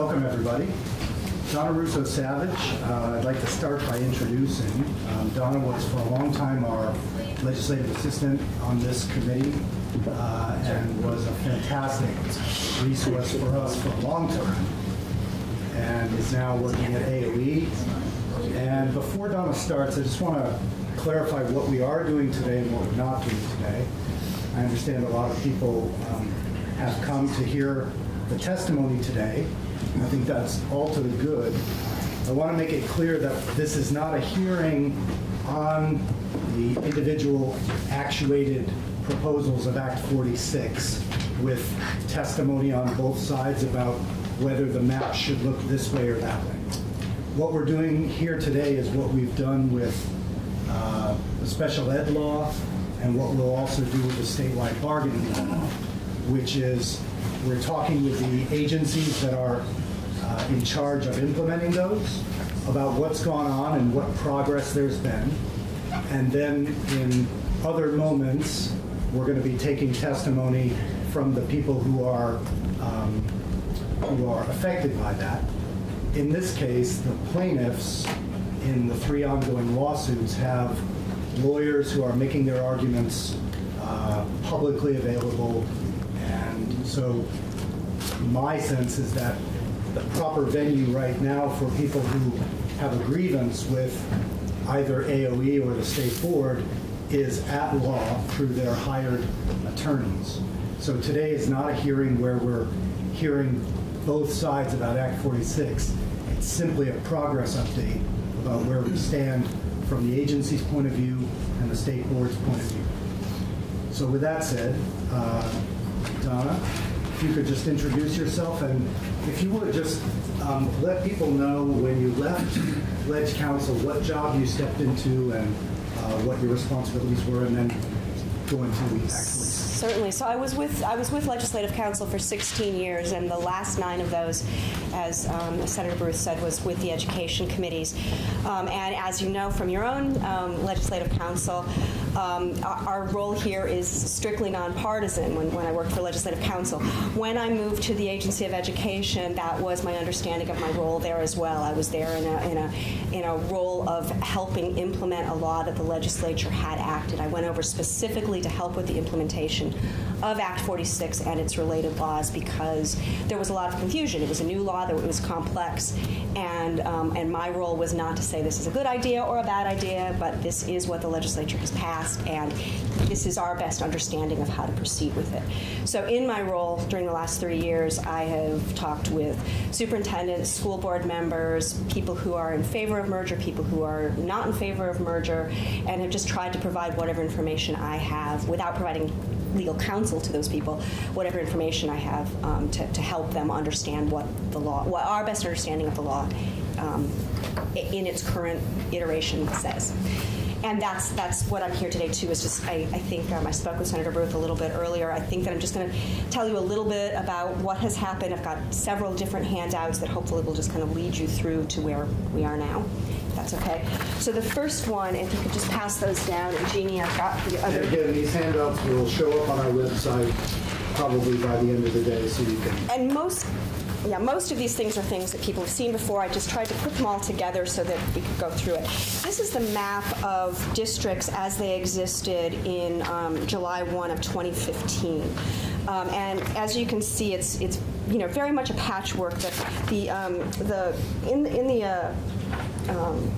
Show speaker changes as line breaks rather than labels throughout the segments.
welcome everybody. Donna Russo Savage. Uh, I'd like to start by introducing. Um, Donna was for a long time our legislative assistant on this committee uh, and was a fantastic resource for us for a long time and is now working at AOE. And before Donna starts, I just want to clarify what we are doing today and what we're not doing today. I understand a lot of people um, have come to hear the testimony today. I think that's all to the good. I want to make it clear that this is not a hearing on the individual actuated proposals of Act 46 with testimony on both sides about whether the map should look this way or that way. What we're doing here today is what we've done with uh, the special ed law and what we'll also do with the statewide bargaining law, which is we're talking with the agencies that are uh, in charge of implementing those about what's gone on and what progress there's been. And then in other moments, we're going to be taking testimony from the people who are um, who are affected by that. In this case, the plaintiffs in the three ongoing lawsuits have lawyers who are making their arguments uh, publicly available. So my sense is that the proper venue right now for people who have a grievance with either AOE or the state board is at law through their hired attorneys. So today is not a hearing where we're hearing both sides about Act 46. It's simply a progress update about where we stand from the agency's point of view and the state board's point of view. So with that said, uh, Donna, if you could just introduce yourself and if you would just um, let people know when you left Ledge Council, what job you stepped into and uh, what your responsibilities were, and then go into actually
Certainly. So I was with I was with Legislative Council for 16 years, and the last nine of those, as um, Senator Baruth said, was with the education committees. Um, and as you know from your own um, Legislative Council, um, our, our, role here is strictly nonpartisan. When, when I worked for Legislative Council, when I moved to the Agency of Education, that was my understanding of my role there as well. I was there in a in a in a role of helping implement a law that the legislature had acted. I went over specifically to help with the implementation of Act 46 and its related laws because there was a lot of confusion. It was a new law that was complex, and um, and my role was not to say this is a good idea or a bad idea, but this is what the legislature has passed, and this is our best understanding of how to proceed with it. So, in my role during the last three years, I have talked with superintendents, school board members, people who are in favor of merger, people who are not in favor of merger, and have just tried to provide whatever information I have without providing legal counsel to those people, whatever information I have um, to, to help them understand what the law, what our best understanding of the law um, in its current iteration says and that's that's what I'm here today too. Is just I, I think um, I spoke with Senator Baruth a little bit earlier. I think that I'm just going to tell you a little bit about what has happened. I've got several different handouts that hopefully will just kind of lead you through to where we are now that's okay. So the first one, if you could just pass those down, and Jeannie, I've got the other.
And again, these handouts will show up on our website probably by the end of the day, so you can.
And most yeah, most of these things are things that people have seen before. I just tried to put them all together so that we could go through it. This is the map of districts as they existed in um, July 1 of 2015. Um, and as you can see, it's it's you know very much a patchwork. That the um, the in in the uh, um,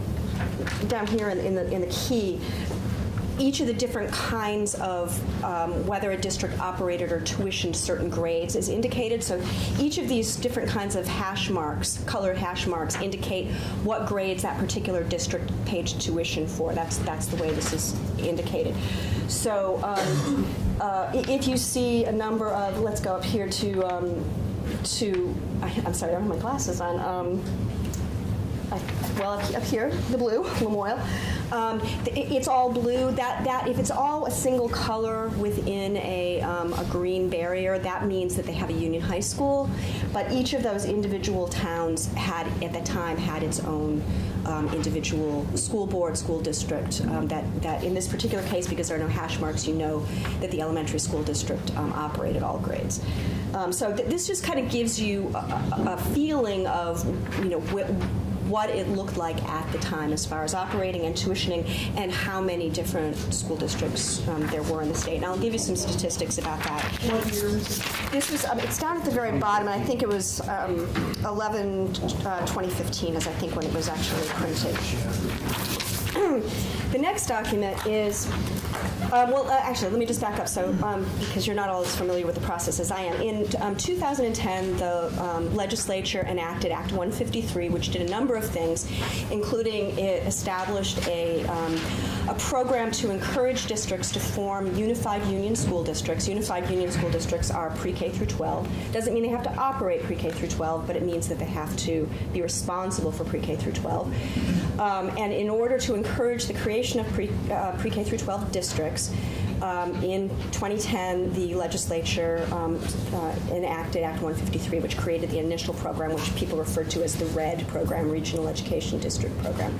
down here in, in, the in the key, each of the different kinds of um, whether a district operated or tuitioned certain grades is indicated. So each of these different kinds of hash marks, colored hash marks, indicate what grades that particular district paid tuition for. That's that's the way this is indicated. So um, uh, if you see a number of, let's go up here to um, to, I, am sorry, I don't have my glasses on. Um, well, up here, the blue, Lamoille. Um, it's all blue. That that if it's all a single color within a, um, a green barrier, that means that they have a union high school. But each of those individual towns had at the time had its own um, individual school board, school district. Um, that that in this particular case, because there are no hash marks, you know that the elementary school district um, operated all grades. Um, so th- this just kind of gives you a, a, feeling of you know. Wh- what it looked like at the time as far as operating and tuitioning and how many different school districts um, there were in the state. And I'll give you some statistics about that.
What year is it?
This was, um, it's down at the very bottom, and I think it was um, 11, uh, 2015 is I think when it was actually printed. The next document is, uh, well, uh, actually, let me just back up, so, um, because you're not all as familiar with the process as I am. In um, 2010, the um, legislature enacted Act 153, which did a number of things, including it established a, um, a program to encourage districts to form unified union school districts. Unified union school districts are pre-K through 12. Doesn't mean they have to operate pre-K through 12, but it means that they have to be responsible for pre-K through 12. Um, and in order to encourage the creation of pre, uh, pre-K through 12 districts, um, in 2010, the legislature um, uh, enacted Act 153, which created the initial program, which people referred to as the RED program, Regional Education District Program.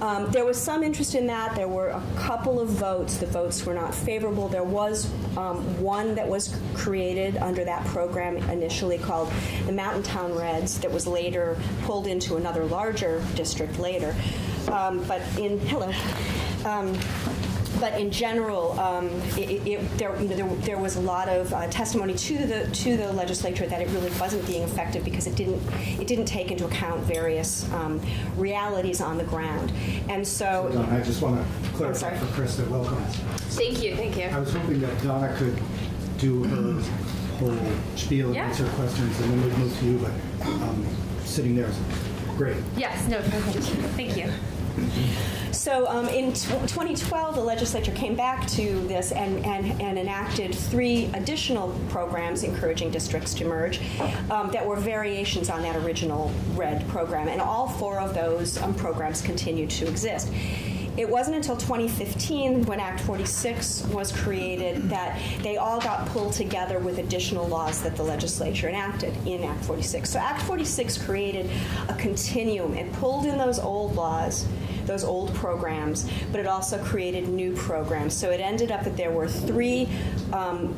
Um, there was some interest in that. There were a couple of votes. The votes were not favorable. There was um, one that was created under that program initially called the Mountain Town Reds that was later pulled into another larger district later. Um, but in, hello. But in general, um, it, it, there, you know, there, there, was a lot of uh, testimony to the to the legislature that it really wasn't being effective because it didn't it didn't take into account various um, realities on the ground, and so.
Donna, I just want to clarify
sorry.
for Krista, welcome.
Thank you, thank you.
I was hoping that Donna could do her whole spiel and
Yeah.
answer questions, and then we'd move to you, but um, sitting there is great.
Yes, no, thank you.
So um, in t- 2012, the legislature came back to this and, and, and enacted three additional programs encouraging districts to merge um, that were variations on that original RED program. And all four of those um, programs continue to exist. It wasn't until 2015, when Act 46 was created, that they all got pulled together with additional laws that the legislature enacted in Act 46. So Act 46 created a continuum. It pulled in those old laws those old programs, but it also created new programs. So it ended up that there were three um,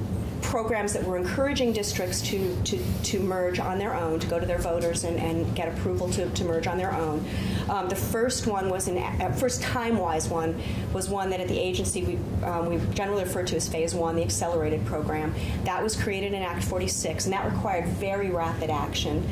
programs that were encouraging districts to, to, to merge on their own, to go to their voters and, and get approval to, to merge on their own. Um, the first one was an uh, first time-wise one was one that at the agency we, um, we generally refer to as Phase One, the accelerated program. That was created in Act 46, and that required very rapid action.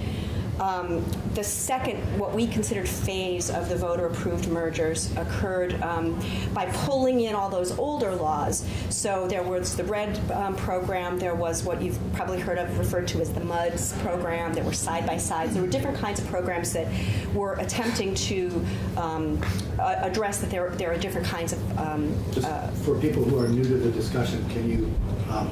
Um, the second, what we considered phase of the voter approved mergers occurred um, by pulling in all those older laws. So there was the RED um, program, there was what you've probably heard of referred to as the MUDS program, there were side by sides. There were different kinds of programs that were attempting to um, address that there, there are different kinds of um,
Just for people who are new to the discussion, can you um,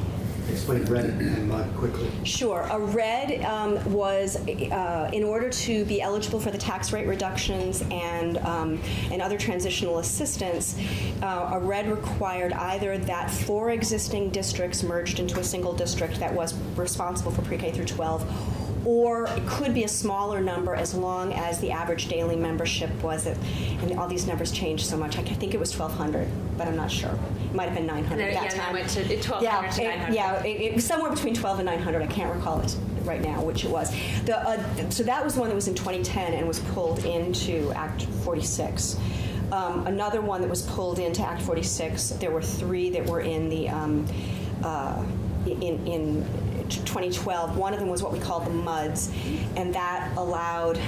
explain red and mud quickly?
Sure. A red um, was uh, in order to be eligible for the tax rate reductions and um, and other transitional assistance. Uh, a red required either that four existing districts merged into a single district that was responsible for pre-K through 12 or it could be a smaller number as long as the average daily membership was it. and all these numbers changed so much. I think it was 1,200, but I'm not sure. It might have been 900
No,
at that
yeah, then
time.
went to- 1,200
yeah,
to
it-
900.
Yeah, it, it was somewhere between 12 and 900. I can't recall it right now, which it was. The, uh, so that was one that was in 2010 and was pulled into Act 46. Um, another one that was pulled into Act 46. There were three that were in the um, uh, in in 2012. One of them was what we called the MUDs, and that allowed.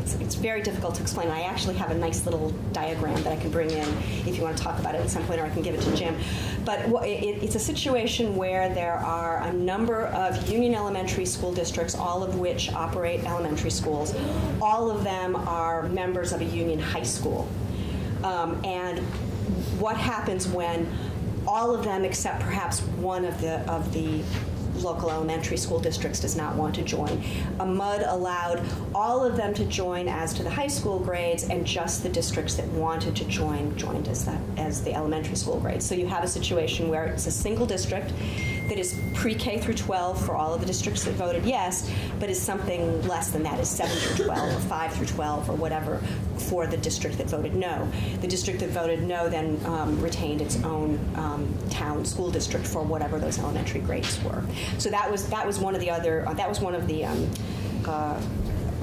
It's, it's very difficult to explain. I actually have a nice little diagram that I can bring in if you want to talk about it at some point, or I can give it to Jim. But it, it's a situation where there are a number of union elementary school districts, all of which operate elementary schools. All of them are members of a union high school. Um, and what happens when all of them, except perhaps one of the of the local elementary school districts does not want to join. A MUD allowed all of them to join as to the high school grades, and just the districts that wanted to join joined as that as the elementary school grades. So you have a situation where it's a single district that is pre-K through 12 for all of the districts that voted yes, but is something less than that, is 7 through 12 or 5 through 12 or whatever for the district that voted no. The district that voted no then um, retained its own um, town school district for whatever those elementary grades were. So that was that was one of the other uh, that was one of the um, uh,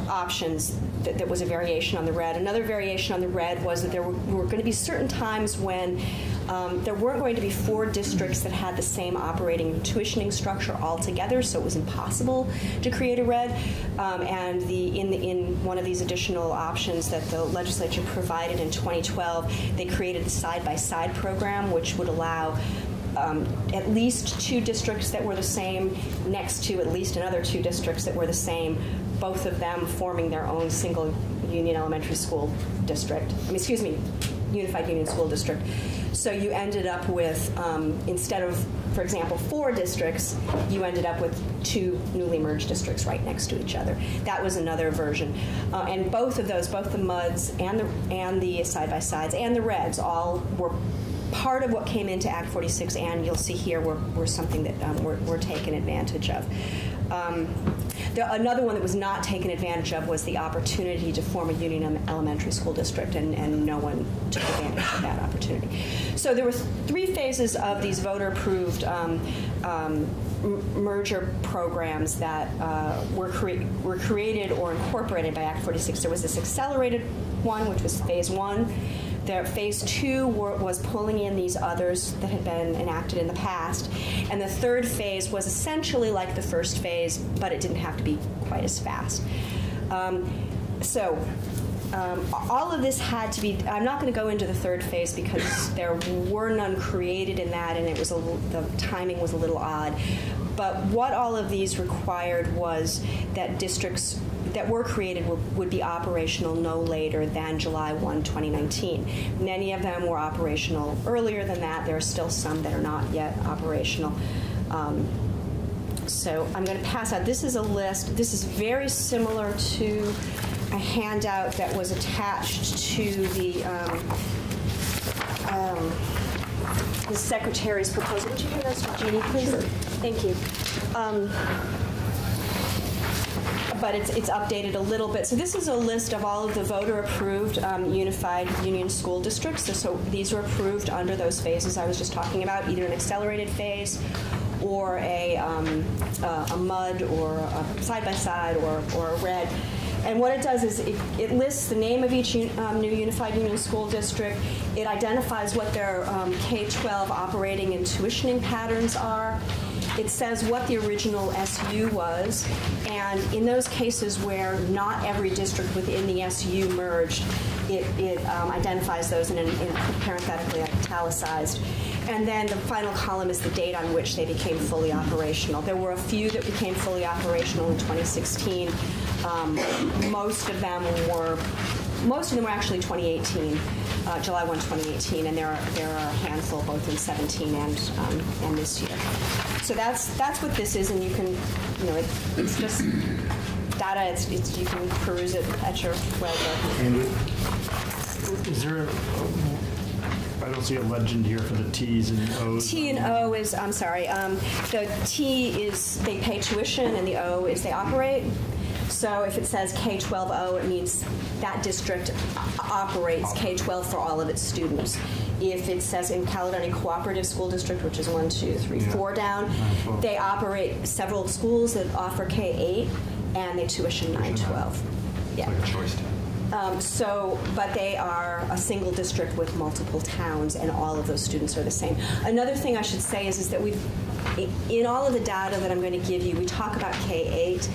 options that, that was a variation on the red. Another variation on the red was that there were, were going to be certain times when um, there weren't going to be four districts that had the same operating tuitioning structure altogether, so it was impossible to create a red. Um, and the in the, in one of these additional options that the legislature provided in 2012, they created the side-by-side program, which would allow um, at least two districts that were the same next to at least another two districts that were the same, both of them forming their own single Union Elementary School district. I mean, excuse me, Unified Union School District. So you ended up with, um, instead of, for example, four districts, you ended up with two newly merged districts right next to each other. That was another version. Uh, and both of those, both the MUDs and the, and the side-by-sides and the REDs all were part of what came into Act 46, and you'll see here were, were something that um, we're, we're taken advantage of. Um, the, another one that was not taken advantage of was the opportunity to form a Union Elementary School District, and, and no one took advantage of that opportunity. So there were three phases of these voter-approved um, um, merger programs that uh, were, cre- were created or incorporated by Act 46. There was this accelerated one, which was phase one. There, phase two were, was pulling in these others that had been enacted in the past. And the third phase was essentially like the first phase, but it didn't have to be quite as fast. Um, so, um, all of this had to be. I'm not going to go into the third phase because there were none created in that, and it was a, the timing was a little odd. But what all of these required was that districts that were created were, would be operational no later than July 1, 2019. Many of them were operational earlier than that. There are still some that are not yet operational. Um, so I'm going to pass out. This is a list. This is very similar to a handout that was attached to the um, um, the secretary's proposal. Would you give those to Jeannie, please? Thank you. But it's, it's updated a little bit. So this is a list of all of the voter-approved um, unified union school districts. So, so these were approved under those phases I was just talking about, either an accelerated phase or a, um, uh, a MUD or a side-by-side or, or a red. And what it does is it, it lists the name of each um, new unified union school district. It identifies what their um, K-12 operating and tuitioning patterns are. It says what the original SU was, and in those cases where not every district within the SU merged, it, it um, identifies those in, in parenthetically italicized. And then the final column is the date on which they became fully operational. There were a few that became fully operational in 2016. Um, most of them were, most of them were actually 2018, uh, July 1, 2018, and there are there are a handful both in 17 and um, and this year. So that's that's what this is, and you can, you know, it, it's just data. It's, it's you can peruse it at your leisure.
Is there, a- I don't see a legend here for the Ts and Os.
T and O is, I'm sorry, um, the T is they pay tuition and the O is they operate. So if it says K-12O, it means that district operates K-12 for all of its students. If it says in Caledonia Cooperative School District, which is one, two, three,
Yeah.
four down, they operate several schools that offer K-8 and they tuition 9-12. Yeah.
Like a choice.
Um, so, but they are a single district with multiple towns, and all of those students are the same. Another thing I should say is, is that we've, in all of the data that I'm going to give you, we talk about K-8,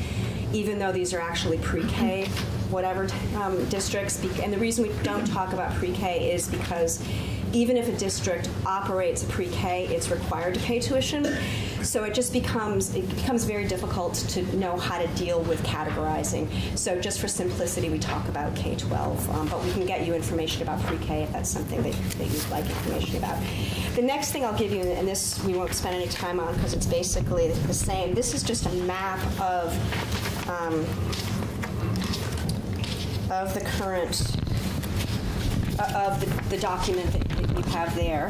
even though these are actually pre-K, whatever um, districts. And the reason we don't talk about pre-K is because even if a district operates a pre-K, it's required to pay tuition. So it just becomes it becomes very difficult to know how to deal with categorizing. So just for simplicity, we talk about K-12, um, but we can get you information about pre-K if that's something that, that you'd like information about. The next thing I'll give you, and this we won't spend any time on because it's basically the same. This is just a map of um, of the current uh, of the, the document that, you have there.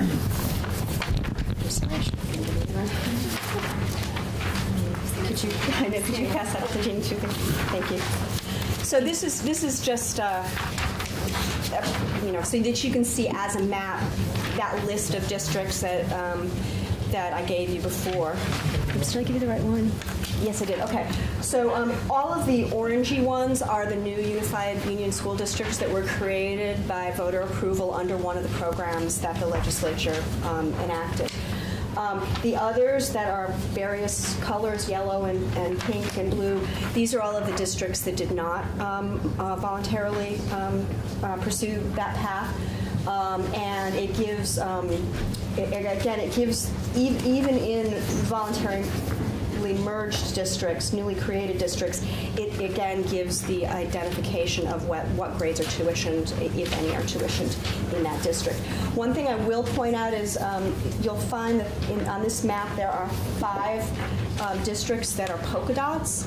Could you, I know, could you pass that to Jean too? Thank you. So this is this is just uh, you know so that you can see as a map that list of districts that um, that I gave you before. Oops, did I give you the right one? Yes, I did. Okay. So um, all of the orangey ones are the new unified union school districts that were created by voter approval under one of the programs that the legislature um, enacted. Um, the others that are various colors, yellow and, and, pink and blue, these are all of the districts that did not um, uh, voluntarily um, uh, pursue that path. Um, and it gives, um, it, again, it gives, e even in voluntary merged districts, newly created districts, it again gives the identification of what, what grades are tuitioned, if any are tuitioned in that district. One thing I will point out is um, you'll find that in, on this map there are five um, districts that are polka dots,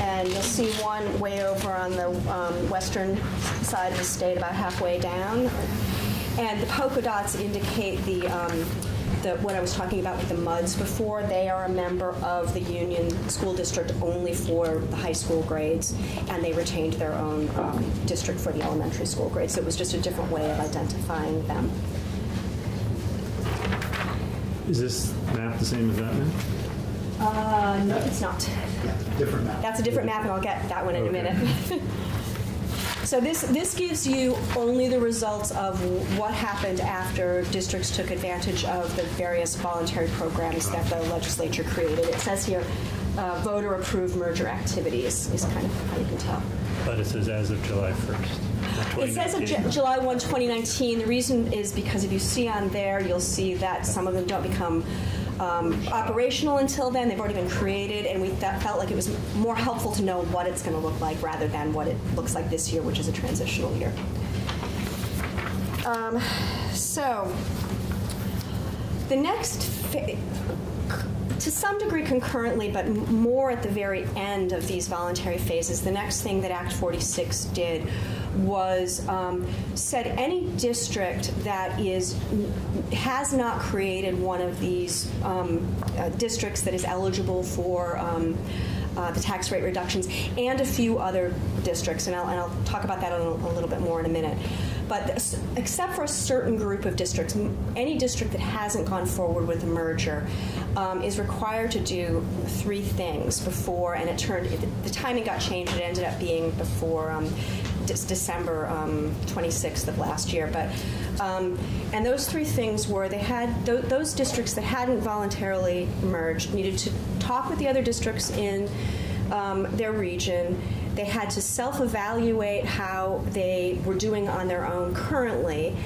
and you'll see one way over on the um, western side of the state, about halfway down. And the polka dots indicate the um, the, what I was talking about with the MUDs before, they are a member of the Union School District only for the high school grades, and they retained their own um, district for the elementary school grades. So it was just a different way of identifying them.
Is this map the same as that map?
Uh, no, it's not.
Yeah, different map.
That's a different map, and I'll get that one in a minute. So this, this gives you only the results of what happened after districts took advantage of the various voluntary programs that the legislature created. It says here, uh, voter-approved merger activities is kind of how you can tell.
But it says as of July 1st.
It says of
2019.
July 1, 2019. The reason is because if you see on there, you'll see that some of them don't become um, operational until then. They've already been created, and we felt like it was more helpful to know what it's going to look like rather than what it looks like this year, which is a transitional year. Um, so, the next. To some degree concurrently, but more at the very end of these voluntary phases, the next thing that Act 46 did was um, said any district that is has not created one of these um, uh, districts that is eligible for um, uh, the tax rate reductions, and a few other districts, and I'll, and I'll talk about that a a little bit more in a minute. But except for a certain group of districts, any district that hasn't gone forward with a merger um, is required to do three things before, and it turned, it, the timing got changed. It ended up being before um, Dec- December um, 26th of last year. But um, and those three things were they had th- those districts that hadn't voluntarily merged needed to talk with the other districts in um, their region. They had to self evaluate how they were doing on their own currently.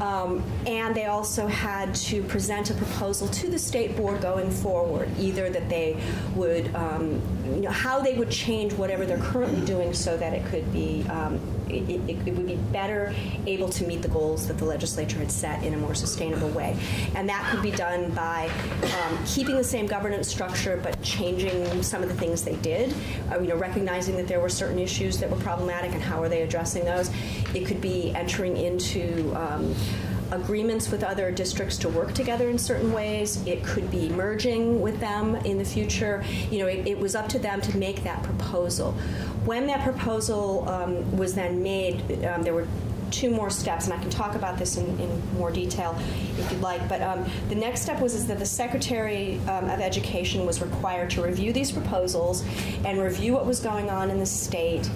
Um, and they also had to present a proposal to the state board going forward, either that they would, um, you know, how they would change whatever they're currently doing so that it could be, um, it, it, it would be better able to meet the goals that the legislature had set in a more sustainable way. And that could be done by um, keeping the same governance structure but changing some of the things they did, uh, you know, recognizing that there were certain issues that were problematic and how are they addressing those. It could be entering into um, agreements with other districts to work together in certain ways. It could be merging with them in the future. You know, it, it was up to them to make that proposal. When that proposal um, was then made, um, there were two more steps, and I can talk about this in, in more detail if you'd like. But um, the next step was is that the Secretary um, of Education was required to review these proposals and review what was going on in the state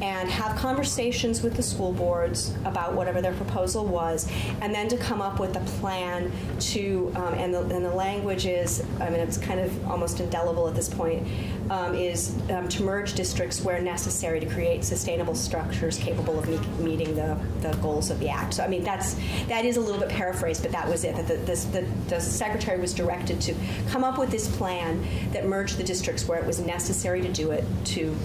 and have conversations with the school boards about whatever their proposal was, and then to come up with a plan to, um, and, the, and the language is, I mean, it's kind of almost indelible at this point, um, is um, to merge districts where necessary to create sustainable structures capable of me- meeting the, the goals of the act. So, I mean, that's that is a little bit paraphrased, but that was it. That the, this, the, the secretary was directed to come up with this plan that merged the districts where it was necessary to do it to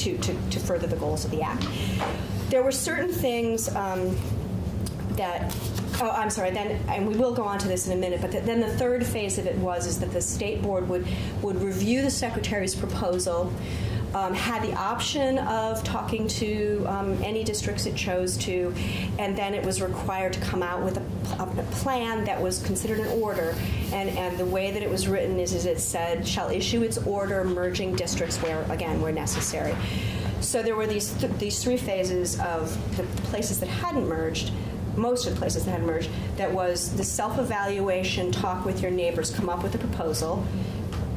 to, to, to further the goals of the act. There were certain things um, that oh i'm sorry then and we will go on to this in a minute but th- then the third phase of it was is that the state board would would review the secretary's proposal um, had the option of talking to um, any districts it chose to, and then it was required to come out with a, a plan that was considered an order. And, and the way that it was written is, is it said, shall issue its order merging districts where, again, where necessary. So there were these, th- these three phases of the places that hadn't merged most of the places that had merged, that was the self evaluation, talk with your neighbors, come up with a proposal.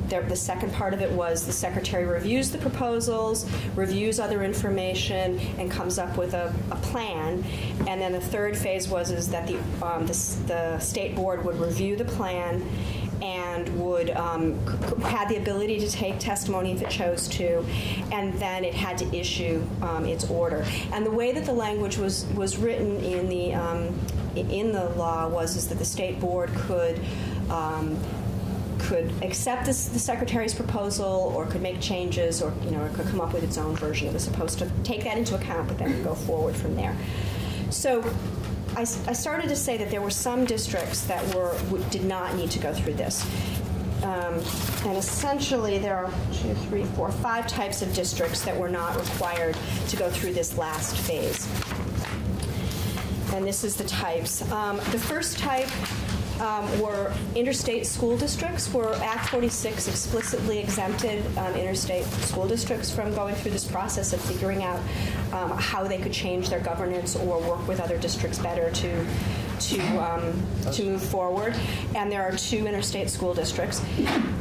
There, the second part of it was the secretary reviews the proposals, reviews other information, and comes up with a, a plan. And then the third phase was is that the, um, the, the state board would review the plan and would um, had the ability to take testimony if it chose to, and then it had to issue um, its order. And the way that the language was was written in the um, in the law was is that the state board could. Could accept this, the secretary's proposal or could make changes or you know could come up with its own version it was supposed to take that into account but then go forward from there. So I started to say that there were some districts that were did not need to go through this. Um, and essentially there are two three four five types of districts that were not required to go through this last phase. And this is the types. Um, the first type um, were interstate school districts, where Act 46 explicitly exempted um, interstate school districts from going through this process of figuring out um, how they could change their governance or work with other districts better to to um, to move forward. And there are two interstate school districts.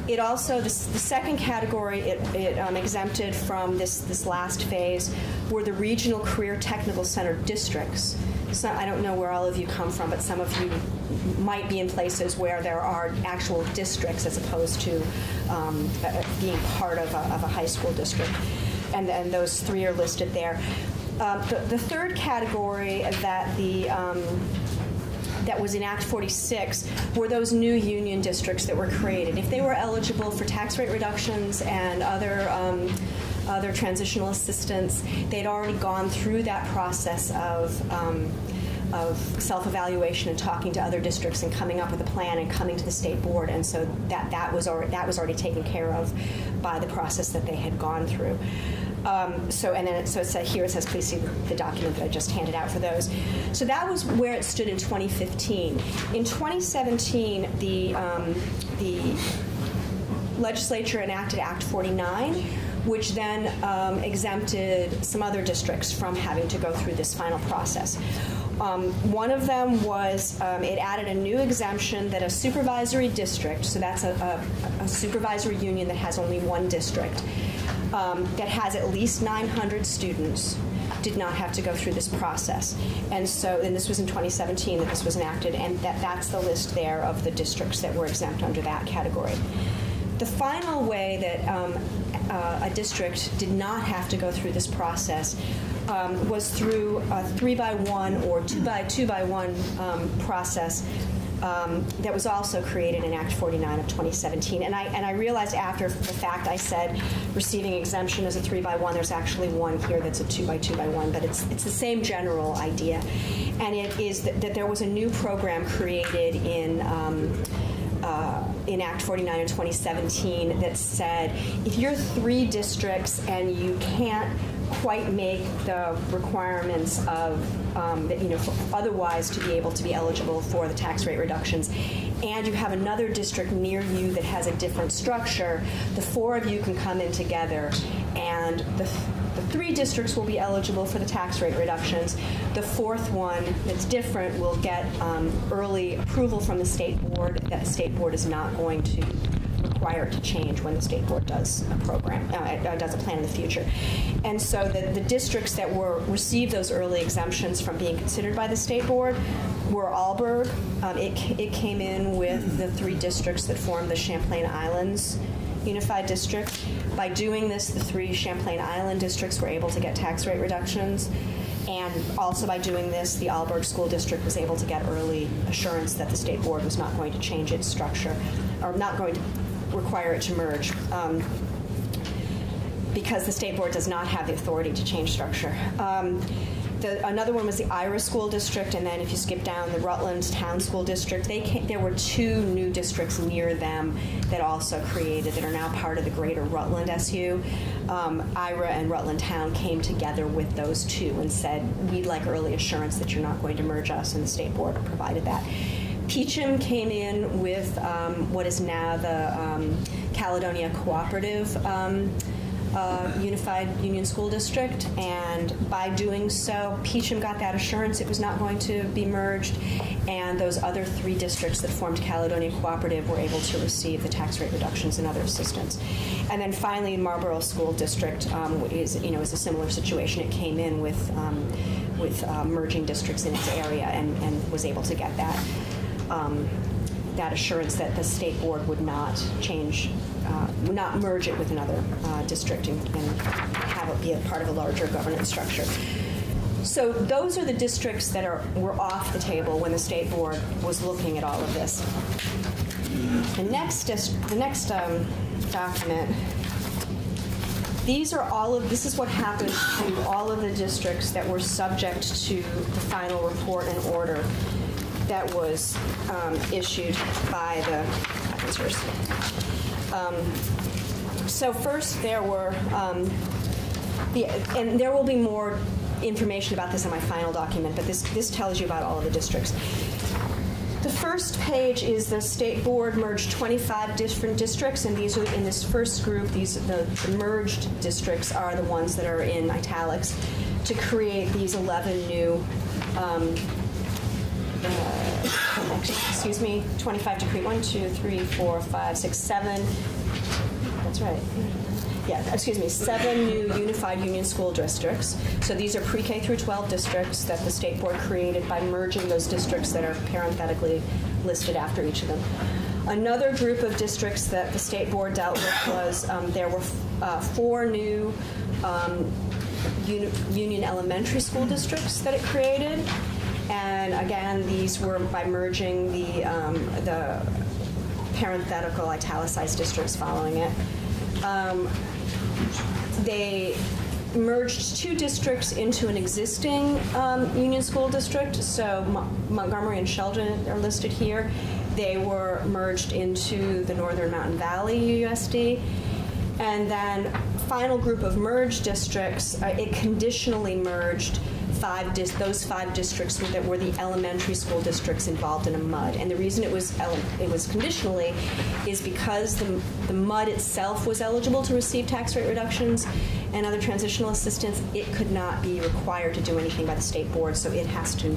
It also the, the second category it, it um, exempted from this this last phase were the regional career technical center districts. So I don't know where all of you come from, but some of you might be in places where there are actual districts as opposed to um, uh, being part of a, of a high school district. And, and those three are listed there. Um, the, the third category that the um, that was in Act 46 were those new union districts that were created. If they were eligible for tax rate reductions and other um, other transitional assistance, they'd already gone through that process of. Um, of self-evaluation and talking to other districts and coming up with a plan and coming to the state board, and so that that was already, that was already taken care of by the process that they had gone through. Um, so and then it, so it said here it says please see the document that I just handed out for those. So that was where it stood in 2015. In 2017, the um, the legislature enacted Act 49, which then um, exempted some other districts from having to go through this final process. Um, one of them was um, it added a new exemption that a supervisory district, so that's a, a, a supervisory union that has only one district, um, that has at least 900 students did not have to go through this process. And so, and this was in 2017 that this was enacted, and that, that's the list there of the districts that were exempt under that category. The final way that um, uh, a district did not have to go through this process um, was through a three by one or two by two by one um, process um, that was also created in Act 49 of 2017. And I and I realized after the fact I said receiving exemption as a three by one. There's actually one here that's a two by two by one, but it's it's the same general idea. And it is that, that there was a new program created in. Um, in Act 49 in 2017 that said if you're three districts and you can't quite make the requirements of um, that, you know otherwise to be able to be eligible for the tax rate reductions and you have another district near you that has a different structure the four of you can come in together and the the three districts will be eligible for the tax rate reductions. The fourth one that's different will get um, early approval from the state board that the state board is not going to require it to change when the state board does a program, uh, uh, does a plan in the future. And so the, the districts that were received those early exemptions from being considered by the state board were Alburgh. Um, it, it came in with the three districts that form the Champlain Islands Unified District. By doing this, the three Champlain Island districts were able to get tax rate reductions. And also by doing this, the Alburgh School District was able to get early assurance that the state board was not going to change its structure, or not going to require it to merge. Um, because the state board does not have the authority to change structure. Um, the, another one was the Ira School District, and then if you skip down, the Rutland Town School District. They came, there were two new districts near them that also created that are now part of the greater Rutland SU. Um, Ira and Rutland Town came together with those two and said, "We'd like early assurance that you're not going to merge us," and the state board provided that. Peacham came in with um, what is now the um, Caledonia Cooperative um, uh, Unified Union School District, and by doing so, Peacham got that assurance it was not going to be merged, and those other three districts that formed Caledonia Cooperative were able to receive the tax rate reductions and other assistance. And then finally, Marlboro School District um, is, you know, is a similar situation. It came in with um, with uh, merging districts in its area and, and was able to get that um, that assurance that the state board would not change, uh, not merge it with another uh, district and, and have it be a part of a larger governance structure. So those are the districts that are were off the table when the state board was looking at all of this. The next, the next um, document these are all of, this is what happened to all of the districts that were subject to the final report and order that was um, issued by the officers. Um, So first, there were, um, the- and there will be more information about this in my final document, but this, this tells you about all of the districts. The first page is the state board merged 25 different districts, and these are in this first group. These the, the merged districts are the ones that are in italics to create these 11 new. Um, uh, excuse me, 25 to create one, two, three, four, five, six, seven. That's right. Yeah, excuse me, seven new unified union school districts. So these are pre-K through 12 districts that the state board created by merging those districts that are parenthetically listed after each of them. Another group of districts that the state board dealt with was um, there were uh, four new um, uni- union elementary school districts that it created. And again, these were by merging the, um, the parenthetical italicized districts following it. Um, they merged two districts into an existing um, union school district. So Mo- Montgomery and Sheldon are listed here. They were merged into the Northern Mountain Valley USD. And then final group of merged districts, uh, it conditionally merged five those five districts that were the elementary school districts involved in a MUD. And the reason it was it was conditionally is because the, the MUD itself was eligible to receive tax rate reductions and other transitional assistance. It could not be required to do anything by the state board, so it has to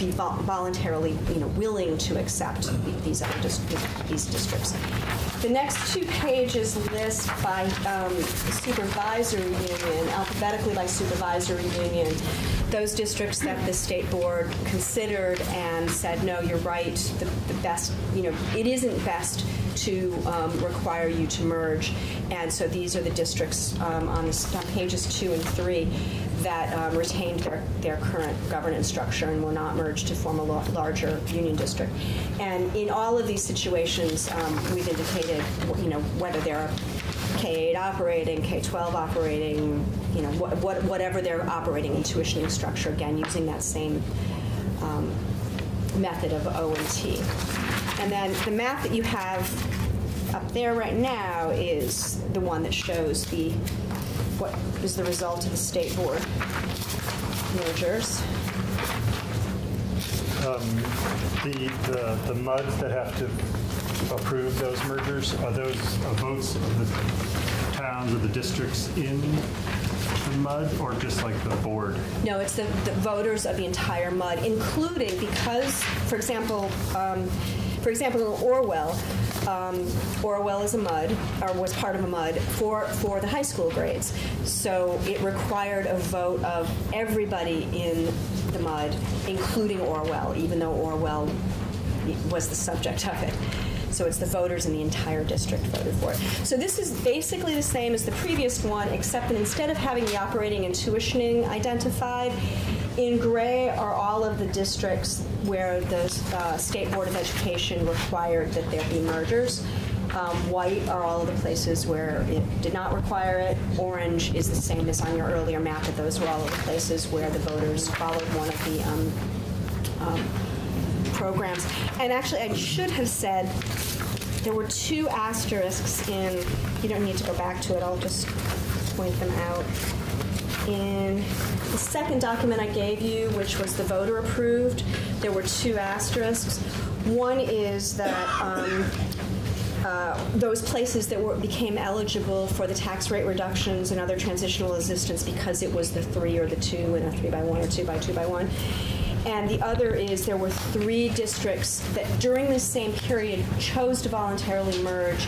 be vol- voluntarily, you know, willing to accept these other dis- these districts. The next two pages list by um, supervisory union, alphabetically by supervisory union, those districts that the state board considered and said, no, you're right, the, the best, you know, it isn't best to um, require you to merge. And so these are the districts um, on, this, on pages two and three that um, retained their, their current governance structure and were not merged to form a larger union district. And in all of these situations, um, we've indicated, you know, whether they're K-8 operating, K-12 operating, you know, what, what, whatever they're operating in tuitioning structure, again, using that same um, method of O and T. And then the map that you have up there right now is the one that shows the, what is the result of the state board mergers.
Um, the, the, the MUDs that have to approve those mergers, are those votes of the towns or the districts in the MUD, or just like the board?
No, it's the, the voters of the entire MUD, including because, for example, um, for example, Orwell, um, Orwell is a mud, or was part of a mud, for, for the high school grades. So it required a vote of everybody in the mud, including Orwell, even though Orwell was the subject of it. So it's the voters in the entire district voted for it. So this is basically the same as the previous one, except that instead of having the operating and tuitioning identified, in gray are all of the districts where the uh, State Board of Education required that there be mergers. Um, white are all of the places where it did not require it. Orange is the same as on your earlier map, but those were all of the places where the voters followed one of the um, um, programs. And actually, I should have said there were two asterisks in, you don't need to go back to it, I'll just point them out. In the second document I gave you, which was the voter approved, there were two asterisks. One is that um, uh, those places that were, became eligible for the tax rate reductions and other transitional assistance because it was the three or the two and a three by one or two by two by one. And the other is there were three districts that during this same period chose to voluntarily merge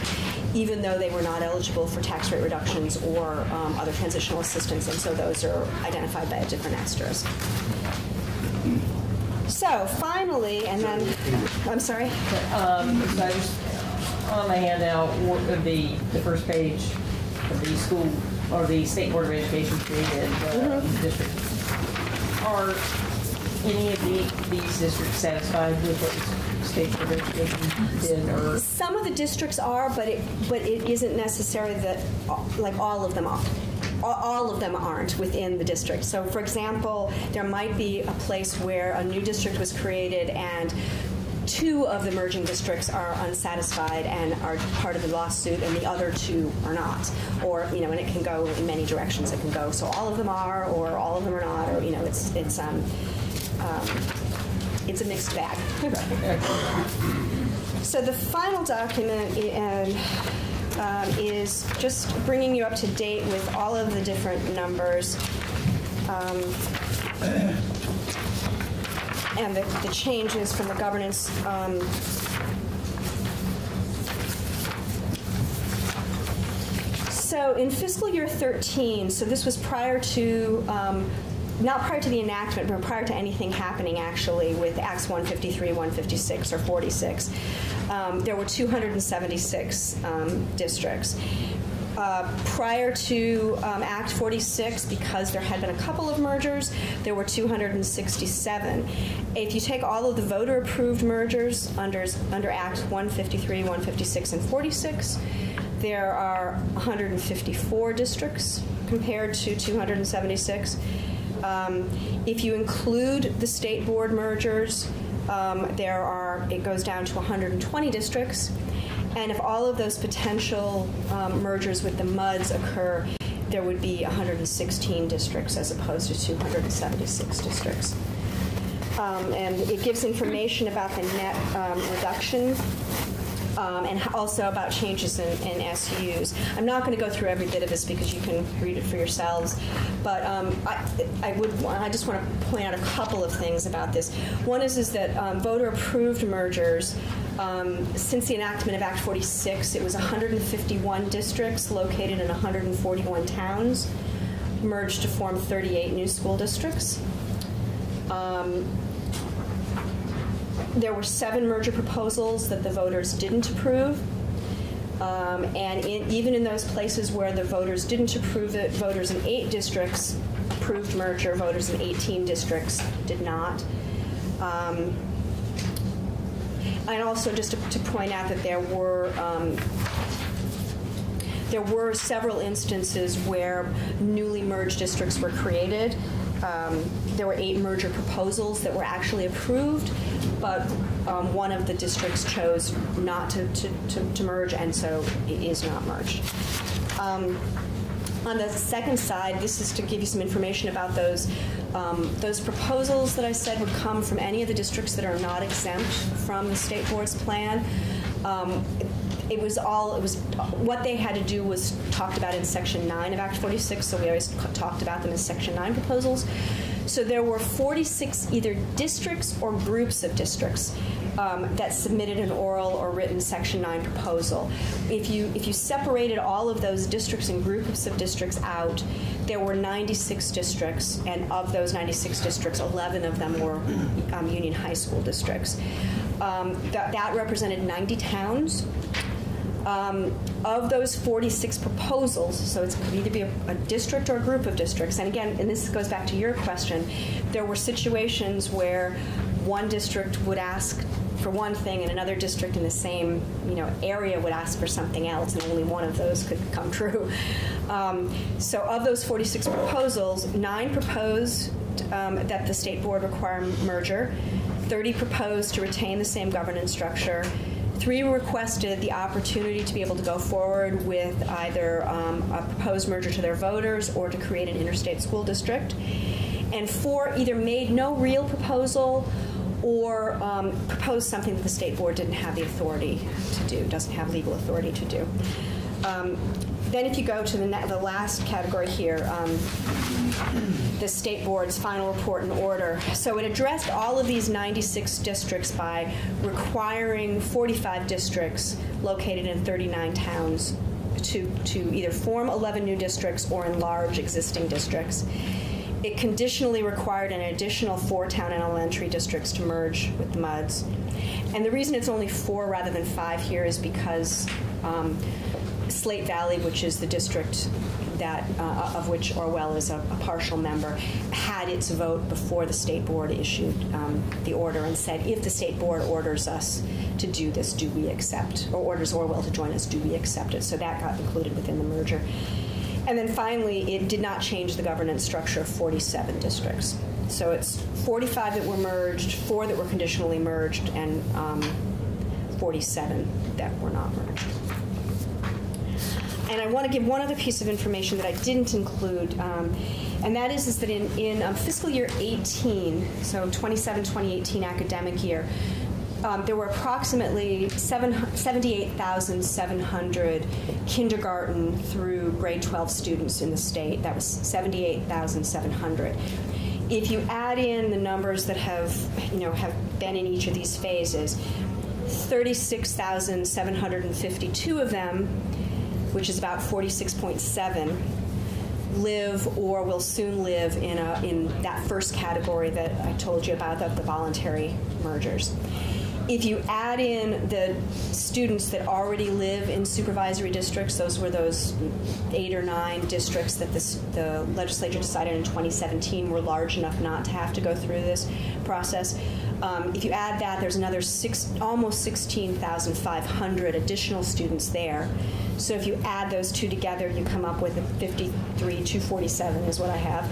even though they were not eligible for tax rate reductions or um, other transitional assistance, and so those are identified by a different asterisk. So finally, and then, I'm sorry?
Um, so I just, on my handout, be the first page of the school, or the State Board of Education created uh, district. Are any of the, these districts satisfied with what State Board did, or?
Some of the districts are, but it, but it isn't necessary that, like, all of them are. All- All of them aren't within the district. So, for example, there might be a place where a new district was created and two of the merging districts are unsatisfied and are part of the lawsuit, and the other two are not. Or, you know, and it can go in many directions. It can go, so all of them are, or all of them are not, or, you know, it's, it's, um, um, it's a mixed bag. So the final document um, is just bringing you up to date with all of the different numbers um, and the, the changes from the governance. Um, so in fiscal year 13, so this was prior to um, not prior to the enactment, but prior to anything happening actually with Acts 153, 156, or 46. Um, there were 276 um, districts. Uh, prior to um, Act 46, because there had been a couple of mergers, there were 267. If you take all of the voter approved mergers under, under Act 153, 156, and 46, there are 154 districts compared to 276. Um, if you include the state board mergers, um, there are, it goes down to 120 districts. And if all of those potential um, mergers with the MUDs occur, there would be 116 districts as opposed to 276 districts. Um, and it gives information about the net um, reduction um, and also about changes in, in SUs. I'm not going to go through every bit of this because you can read it for yourselves, but um, I, I would I just want to point out a couple of things about this. One is is that um, voter approved mergers. Um, since the enactment of Act 46, it was 151 districts located in 141 towns, merged to form 38 new school districts. Um, there were seven merger proposals that the voters didn't approve. Um, and in, even in those places where the voters didn't approve it, voters in eight districts approved merger, voters in 18 districts did not. Um, and also, just to, to, point out that there were um, there were several instances where newly merged districts were created. Um, there were eight merger proposals that were actually approved, but um, one of the districts chose not to, to, to, to, merge, and so it is not merged. Um, on the second side, this is to give you some information about those. Um, those proposals that I said would come from any of the districts that are not exempt from the state board's plan. Um, it was all, it was, what they had to do was talked about in Section 9 of Act 46, so we always talked about them as Section 9 proposals. So there were 46 either districts or groups of districts um, that submitted an oral or written Section 9 proposal. If you, if you separated all of those districts and groups of districts out, there were 96 districts, and of those 96 districts, 11 of them were um, Union High School districts. Um, that, that represented 90 towns. Um, of those 46 proposals, so it could either be a, a district or a group of districts, and again, and this goes back to your question, there were situations where one district would ask for one thing and another district in the same you know area would ask for something else, and only one of those could come true. Um, so, of those 46 proposals, nine proposed um, that the state board require merger, 30 proposed to retain the same governance structure. Three requested the opportunity to be able to go forward with either um, a proposed merger to their voters or to create an interstate school district. And four either made no real proposal or um, proposed something that the state board didn't have the authority to do, doesn't have legal authority to do. Um, then, if you go to the, the last category here, um, the state board's final report and order. So it addressed all of these 96 districts by requiring 45 districts located in 39 towns to, to either form 11 new districts or enlarge existing districts. It conditionally required an additional four town and elementary districts to merge with the MUDs. And the reason it's only four rather than five here is because um, Slate Valley, which is the district that uh, of which Orwell is a, a, partial member, had its vote before the state board issued um, the order and said, if the state board orders us to do this, do we accept, or orders Orwell to join us, do we accept it? So that got included within the merger. And then finally, it did not change the governance structure of 47 districts. So it's 45 that were merged, four that were conditionally merged, and um, 47 that were not merged. And I want to give one other piece of information that I didn't include, um, and that is, is that in, in um, fiscal year 18, so 27 2018 academic year, um, there were approximately 78,700 kindergarten through grade 12 students in the state. That was 78,700. If you add in the numbers that have, you know, have been in each of these phases, 36,752 of them, which is about 46.7, live or will soon live in a in that first category that I told you about, the, the voluntary mergers if you add in the students that already live in supervisory districts, those were those eight or nine districts that this, the legislature decided in 2017 were large enough not to have to go through this process. Um, if you add that, there's another six, almost 16,500 additional students there. So if you add those two together, you come up with a 53,247 is what I have.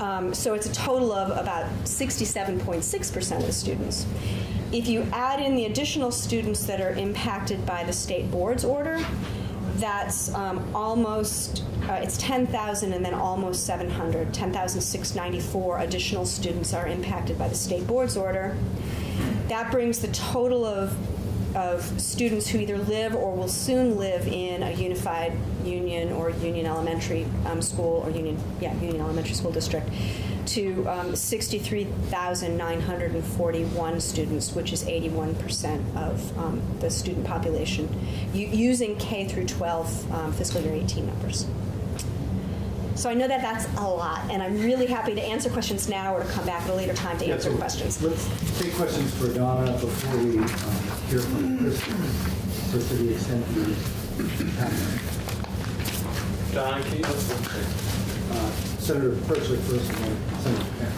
Um, so it's a total of about 67.6% of the students. If you add in the additional students that are impacted by the state board's order, that's um, almost, uh, it's 10,000 and then almost 700. 10,694 additional students are impacted by the state board's order. That brings the total of of students who either live or will soon live in a unified union or union elementary um, school or union yeah union elementary school district to um, 63,941 students, which is 81% of um, the student population, using K through 12 um, fiscal year 18 numbers. So I know that that's a lot, and I'm really happy to answer questions now or to come back at a later time to
Yeah,
answer
so
questions.
Let's take questions for Donna before we um, hear from Chris. So to the extent you have them.
Don, can you,
Uh, Senator Birchley first, and then Senator Kent.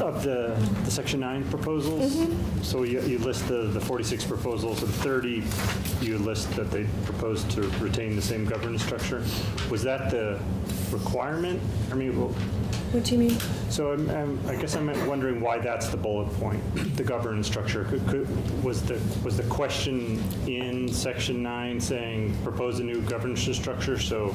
Of the, the Section 9 proposals, mm-hmm. so you, you list the, the 46 proposals, and 30, you list that they propose to retain the same governance structure. Was that the requirement? I mean, well,
What do you mean?
so I'm, I'm, I guess I'm wondering why that's the bullet point, the governance structure. Could, could, was the was the question in Section 9 saying propose a new governance structure? So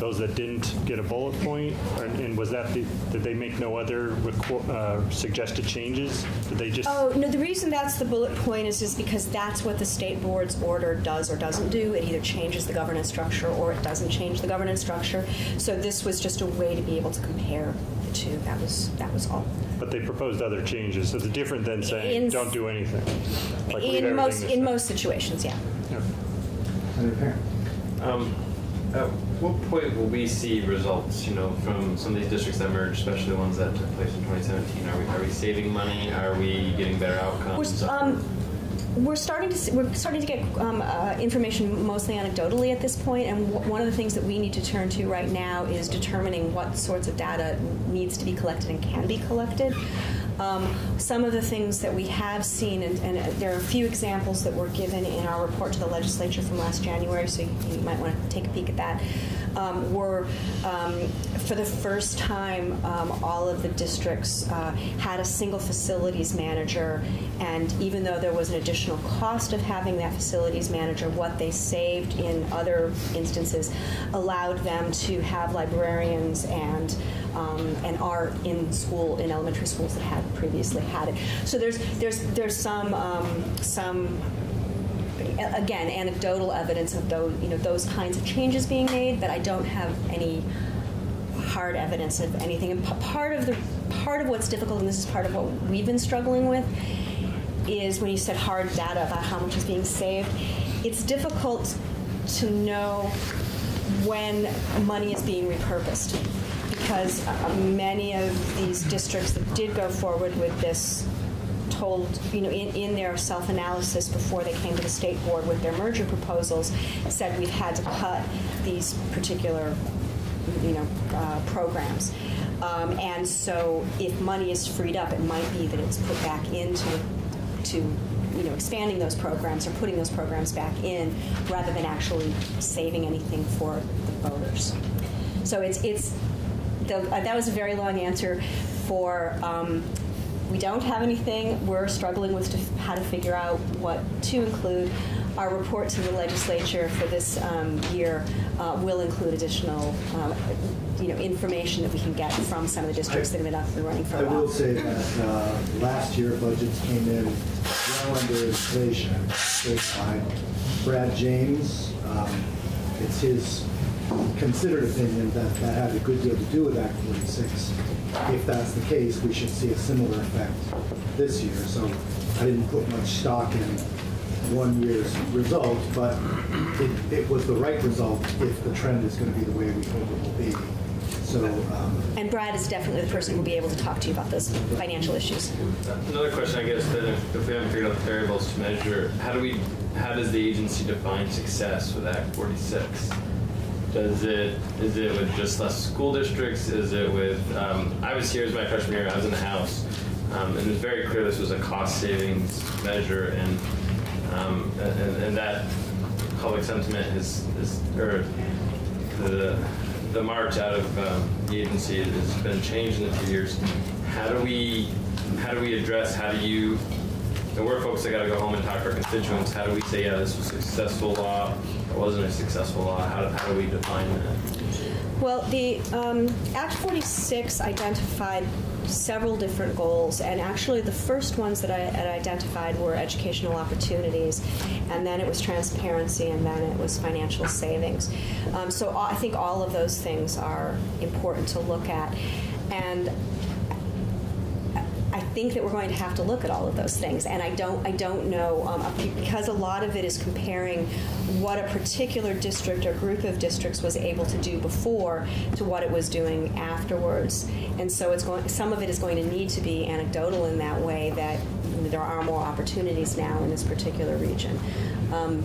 those that didn't get a bullet point? Or- And was that, the- did they make no other requ- uh, suggested changes? Did they just?
Oh, no, the reason that's the bullet point is just because that's what the state board's order does or doesn't do. It either changes the governance structure or it doesn't change the governance structure. So this was just a way to be able to compare the two. That was, that was all.
But they proposed other changes, so it's different than saying,
In-
don't do anything. Like,
In most, in
same.
most situations, yeah.
Yeah.
Senator Parent.
Um, at what point will we see results, you know, from some of these districts that merged, especially the ones that took place in 2017? Are we, are we saving money? Are we getting better outcomes?
We're, um, starting to see, we're starting to get um, uh, information mostly anecdotally at this point, and w- one of the things that we need to turn to right now is determining what sorts of data needs to be collected and can be collected. Um, some of the things that we have seen, and, and there are a few examples that were given in our report to the legislature from last January, so you, you might want to take a peek at that. Um, were um, for the first time, um, all of the districts uh, had a single facilities manager, and even though there was an additional cost of having that facilities manager, what they saved in other instances allowed them to have librarians and um, and art in school in elementary schools that had previously had it. So there's there's there's some um, some again anecdotal evidence of those you know those kinds of changes being made, but I don't have any hard evidence of anything. And part of the part of what's difficult, and this is part of what we've been struggling with, is when you said hard data about how much is being saved. It's difficult to know when money is being repurposed because uh, many of these districts that did go forward with this told, you know, in, in their self-analysis before they came to the state board with their merger proposals, said we've had to cut these particular, you know, uh, programs. Um, and so if money is freed up, it might be that it's put back into to you know expanding those programs or putting those programs back in rather than actually saving anything for the voters. So it's it's the, uh, that was a very long answer for. Um, we don't have anything. We're struggling with to, how to figure out what to include. Our report to the legislature for this um, year uh, will include additional, um, you know, information that we can get from some of the districts that have been up and running for
I
a while.
I will say that uh, last year budgets came in well under inflation statewide. Brad James, um, it's his considered opinion that that had a good deal to do with Act 46. If that's the case, we should see a similar effect this year. So I didn't put much stock in one year's result, but it, it was the right result if the trend is going to be the way we hope it will be. So um,
And Brad is definitely the person who'll be able to talk to you about those financial issues.
Another question, I guess, then if, if we haven't figured out the variables to measure, how do we, how does the agency define success with Act 46? Does it, is it with just less school districts? Is it with, um, I was here as my freshman year, I was in the House, um, and it was very clear this was a cost savings measure, and, um, and, and that public sentiment is, is, or the, the march out of um, the agency has been changed in a few years. How do we, how do we address, how do you, and we're folks that got to go home and talk to our constituents, how do we say, yeah, this was a successful law, wasn't a successful law, how, how do we define that?
Well, the um, Act 46 identified several different goals, and actually the first ones that I had identified were educational opportunities, and then it was transparency, and then it was financial savings. Um, so I think all of those things are important to look at, and think that we're going to have to look at all of those things, and I don't, I don't know um, because a lot of it is comparing what a particular district or group of districts was able to do before to what it was doing afterwards, and so it's going. Some of it is going to need to be anecdotal in that way that there are more opportunities now in this particular region. Um,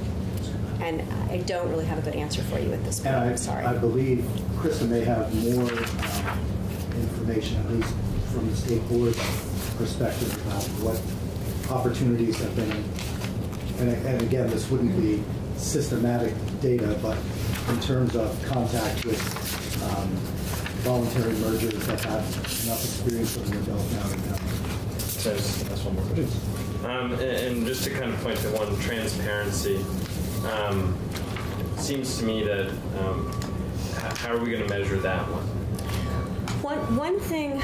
and I don't really have a good answer for you at this point.
I,
I'm sorry.
I believe Krista may have more um, information, at least from the state board's perspective, about what opportunities have been. And, and again, this wouldn't be systematic data, but in terms of contact with um, voluntary mergers that have enough experience under their belt now to know.
That's, that's one more question. Um, and, and just to kind of point to one, transparency. Um, seems to me that um, How are we going to measure that one?
One, one thing,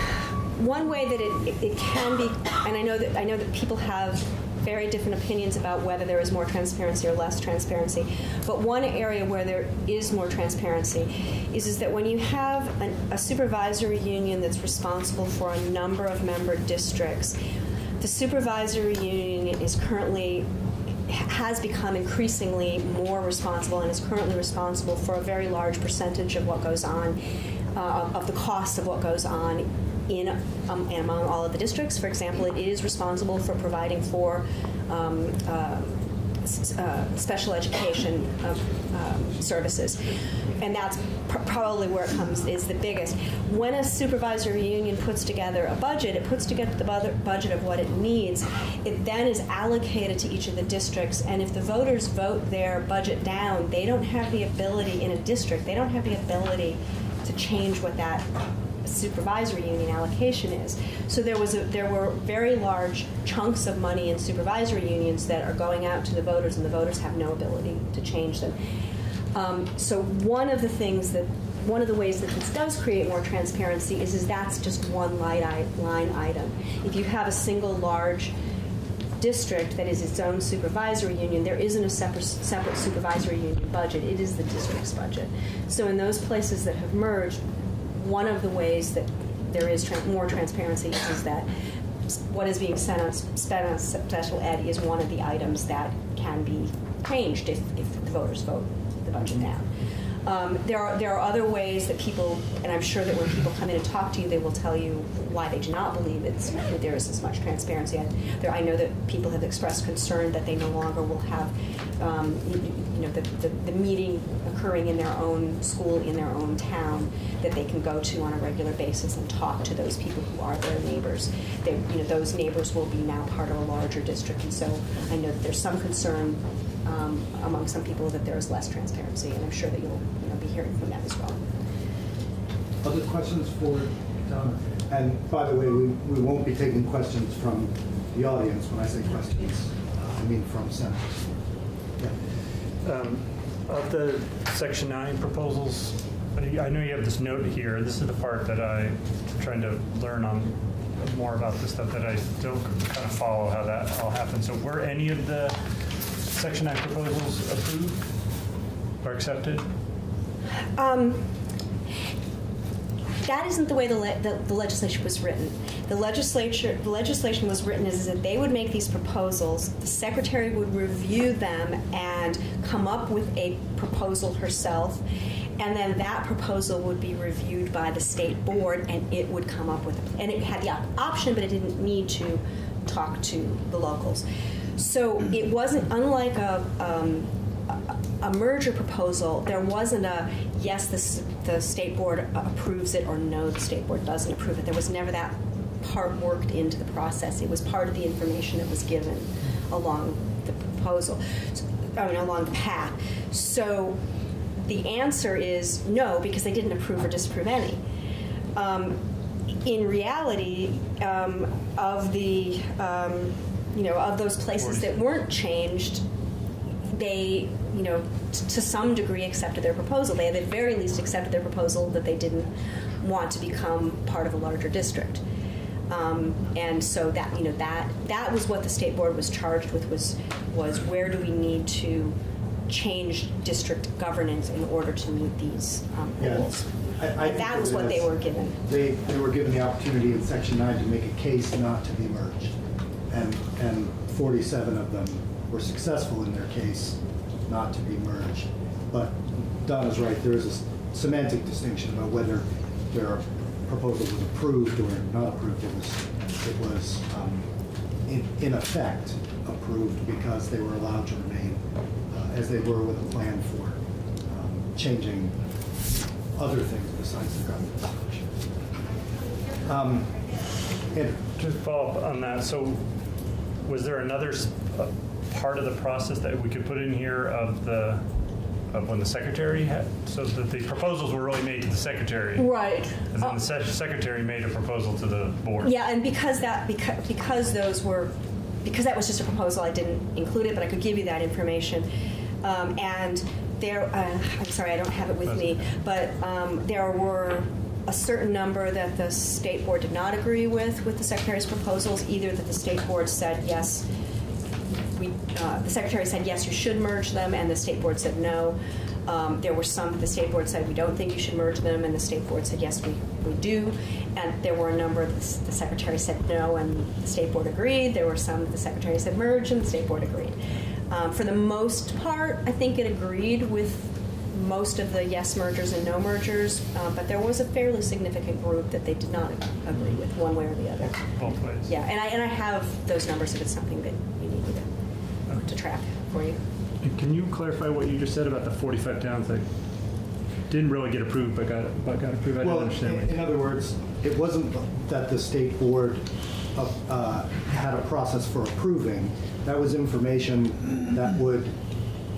one way that it, it, it can be, and I know that I know that people have very different opinions about whether there is more transparency or less transparency. But one area where there is more transparency is, is that when you have an, a supervisory union that's responsible for a number of member districts, the supervisory union is currently has become increasingly more responsible and is currently responsible for a very large percentage of what goes on, uh, of the cost of what goes on in um, and among all of the districts. For example, it is responsible for providing for um, uh, uh, special education um, um, services, and that's pr- probably where it comes is the biggest. When a supervisory union puts together a budget, it puts together the bu- budget of what it needs. It then is allocated to each of the districts, and if the voters vote their budget down, they don't have the ability in a district. They don't have the ability to change what that supervisory union allocation is. So there was a, there were very large chunks of money in supervisory unions that are going out to the voters, and the voters have no ability to change them. Um, so one of the things that one of the ways that this does create more transparency is, is that's just one i- line item. If you have a single large district that is its own supervisory union, there isn't a separate, separate supervisory union budget. It is the district's budget. So in those places that have merged, one of the ways that there is tran more transparency is that what is being spent on, spent on special ed is one of the items that can be changed if, if the voters vote the budget down. Um, there are there are other ways that people, and I'm sure that when people come in and talk to you, they will tell you why they do not believe it's that there is as much transparency. I, there, I know that people have expressed concern that they no longer will have, um, you, know, the, the, the meeting occurring in their own school in their own town that they can go to on a regular basis and talk to those people who are their neighbors. They, you know, those neighbors will be now part of a larger district, and so I know that there's some concern um, among some people that there is less transparency, and I'm sure that you'll you know, be hearing from them as well.
Other questions for Donna? And by the way, we, we won't be taking questions from the audience. When I say questions, uh, I mean from senators. Yeah.
Um, Of the Section 9 proposals, I I know you have this note here. This is the part that I'm trying to learn on more about the stuff that I still kind of follow how that all happened. So were any of the Section 9 proposals approved or accepted?
Um, that isn't the way the, le- the, the legislation was written. The legislature, the legislation was written is that they would make these proposals, the secretary would review them and come up with a proposal herself, and then that proposal would be reviewed by the state board, and it would come up with, and it had the op- option, but it didn't need to talk to the locals. So it wasn't unlike a. Um, a merger proposal, there wasn't a yes, the state board approves it, or no, the state board doesn't approve it. There was never that part worked into the process. It was part of the information that was given along the proposal, I mean, along the path. So the answer is no, because they didn't approve or disapprove any. Um, in reality, um, of the um, you know of those places that weren't changed, they, you know, to some degree accepted their proposal. They, at the very least, accepted their proposal that they didn't want to become part of a larger district. Um, and so that, you know, that that was what the state board was charged with was was where do we need to change district governance in order to meet these um,
Yeah.
goals.
I- I
that was what they were given.
They, they were given the opportunity in Section 9 to make a case not to be merged. And, and 47 of them were successful in their case not to be merged. But Donna's right, there is a semantic distinction about whether their proposal was approved or not approved. It was, it was um, in, in effect approved because they were allowed to remain uh, as they were with a plan for um, changing other things besides the government structure. Um, and
Just follow up on that. So was there another uh, part of the process that we could put in here of the, of when the secretary had, so that the proposals were really made to the secretary?
Right.
And then the se- secretary made a proposal to the board?
Yeah, and because that because, because those were because that was just a proposal, I didn't include it, but I could give you that information. Um, and there, uh, I'm sorry, I don't have it with me, but um, there were a certain number that the state board did not agree with, with the secretary's proposals, either that the state board said, yes, we, uh, the secretary said, yes, you should merge them, and the state board said no. Um, There were some that the state board said, we don't think you should merge them, and the state board said, yes, we, we do. And there were a number that the secretary said no, and the state board agreed. There were some that the secretary said merge, and the state board agreed. Um, For the most part, I think it agreed with most of the yes mergers and no mergers, uh, but there was a fairly significant group that they did not agree with, one way or the other.
Both ways.
Yeah, and I, and I have those numbers if it's something that you need me to, to track for you.
And Can you clarify what you just said about the 45 towns that didn't really get approved but got, but got approved? I
Well,
didn't understand.
in in other words, it wasn't that the state board uh, uh, had a process for approving. That was information that would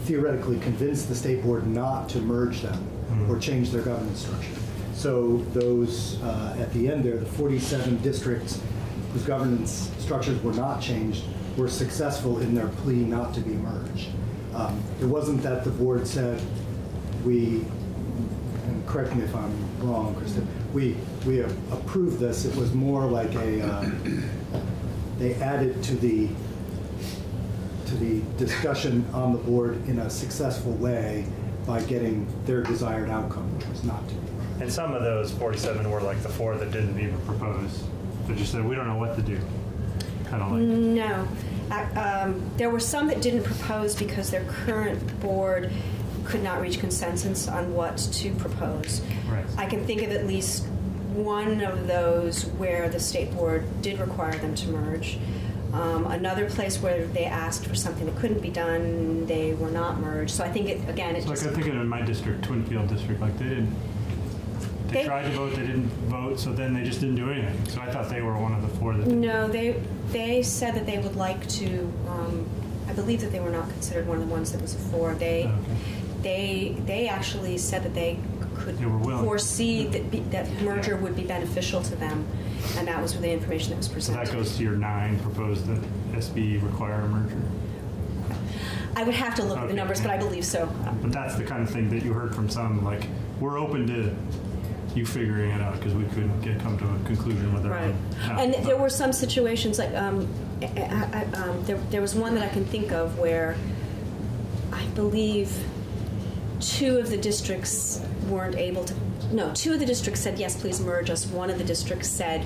theoretically convince the state board not to merge them or change their governance structure. So those, uh, at the end there, the 47 districts whose governance structures were not changed were successful in their plea not to be merged. Um, It wasn't that the board said, we and correct me if I'm wrong, Kristen, we, we approved this, it was more like a, uh, they added to the, to the discussion on the board in a successful way by getting their desired outcome, which was not to be.
And some of those 47 were like the four that didn't even propose. They just said, we don't know what to do. Kind of like,
No. Uh, um, There were some that didn't propose because their current board could not reach consensus on what to propose.
Right.
I can think of at least one of those where the state board did require them to merge. Um, Another place where they asked for something that couldn't be done, they were not merged. So I think, it again, it
it's like. I'm thinking in my district, Twinfield district, like they didn't, they
They-
tried to vote, they didn't vote, so then they just didn't do anything. So I thought they were one of the four that.
No, they, they said that they would like to, um, I believe that they were not considered one of the ones that was a four. They,
Okay.
they, they actually said that they could
They were willing.
foresee that, be- that merger would be beneficial to them, and that was the information that was presented.
So that goes to your nine proposed that SB require a merger.
I would have to look at the numbers, but I believe so.
But that's the kind of thing that you heard from some, like, we're open to you figuring it out because we couldn't get, come to a conclusion with our
Right.
own.
And
no.
there were some situations, like, um, I, I, um, there, there was one that I can think of where I believe two of the districts weren't able to, no, two of the districts said, yes, please merge us. One of the districts said,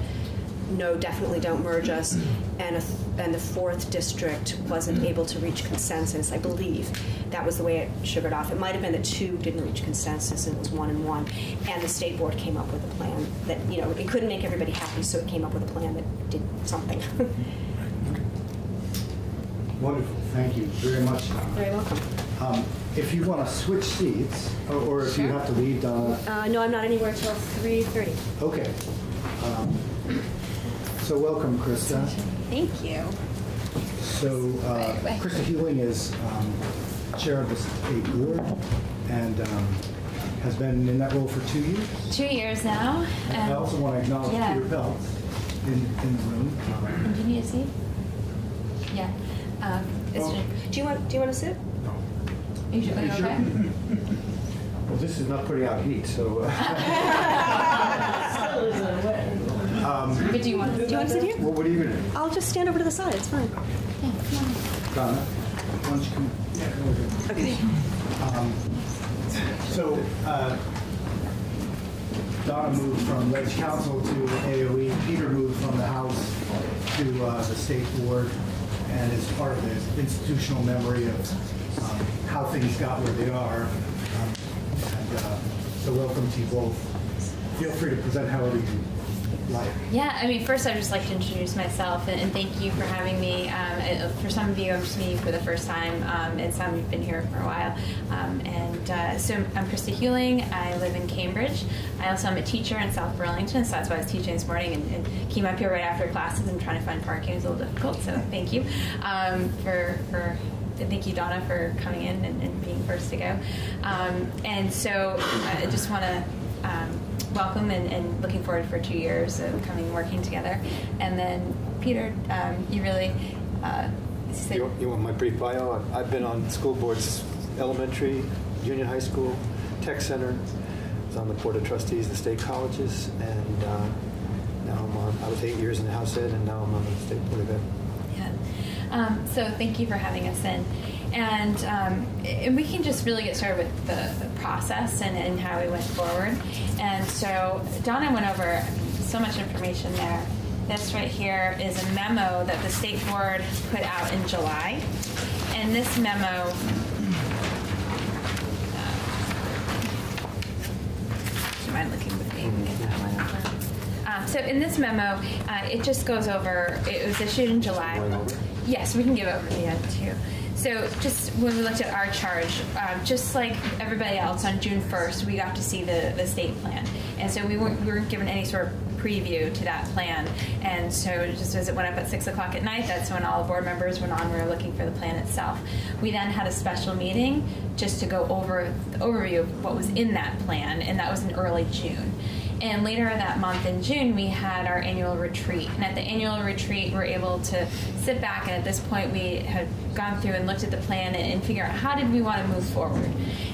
no, definitely don't merge us. And, a, and the fourth district wasn't able to reach consensus, I believe. That was the way it sugared off. It might have been that two didn't reach consensus and it was one and one. And the state board came up with a plan that, you know, it couldn't make everybody happy, so it came up with a plan that did something.
Wonderful, thank you very much, Donna.
Very welcome.
Um, If you want to switch seats, or- or if you have to leave, Donna,
Uh, no, I'm not anywhere till 3.30.
okay. Um, So welcome, Krista.
Thank you.
So uh, Krista Huling is um, Chair of the State Board and um, has been in that role for two years.
Two years now.
I
Um,
also want to acknowledge
yeah.
Peter Peltz in, in the room. Um,
do you need a seat? Yeah. Um,
Well-
Do you want, do you want to sit?
You sure, are you
You sure?
okay?
Well, this is not putting out heat, so. uh,
Still.
But do you want
Do you want to sit here?
Well, what are you gonna,
I'll just stand over to the side, it's fine.
Yeah.
Donna, why don't you come? yeah, come over here.
Okay.
Um, So, uh, Donna moved from Leg Council to AOE, Peter moved from the House to uh, the State Board, and is part of the institutional memory of um, how things got where they are. Um, And uh, so welcome to you both. Feel free to present however you like.
Yeah, I mean, first I'd just like to introduce myself and, and thank you for having me. Um, for some of you, I'm just meeting you for the first time, um, and some have been here for a while. Um, and uh, so I'm Krista Huling. I live in Cambridge. I also am a teacher in South Burlington, so that's why I was teaching this morning and, and came up here right after classes and trying to find parking it was a little difficult. So thank you um, for for and thank you, Donna, for coming in and, and being first to go. Um, and so I just want to um, welcome and, and looking forward for two years of coming working together. And then, Peter, um, you really. Uh,
you you want my brief bio? I've- been on school boards, elementary, Union High School, Tech Center, I was on the Board of Trustees of the state colleges, and uh, now I'm on, I was eight years in the House Ed, and now I'm on the State Board of Ed.
Um, so thank you for having us in. And, um, and we can just really get started with the, the process and, and how we went forward. And so Donna went over so much information there. This right here is a memo that the state board put out in July. And this memo mind looking with me? We get that one over. Um, so in this memo, uh, it just goes over. It was issued in July. Yes, we can give over the end too. So just when we looked at our charge, um, just like everybody else, on June 1st, we got to see the, the state plan. And so we weren't, we weren't given any sort of preview to that plan. And so just as it went up at 6 o'clock at night, that's when all the board members went on. We were looking for the plan itself. We then had a special meeting just to go over the overview of what was in that plan, and that was in early June. And later that month in June, we had our annual retreat. And at the annual retreat, we're able to sit back, and at this point, we had gone through and looked at the plan and, and figure out how did we want to move forward.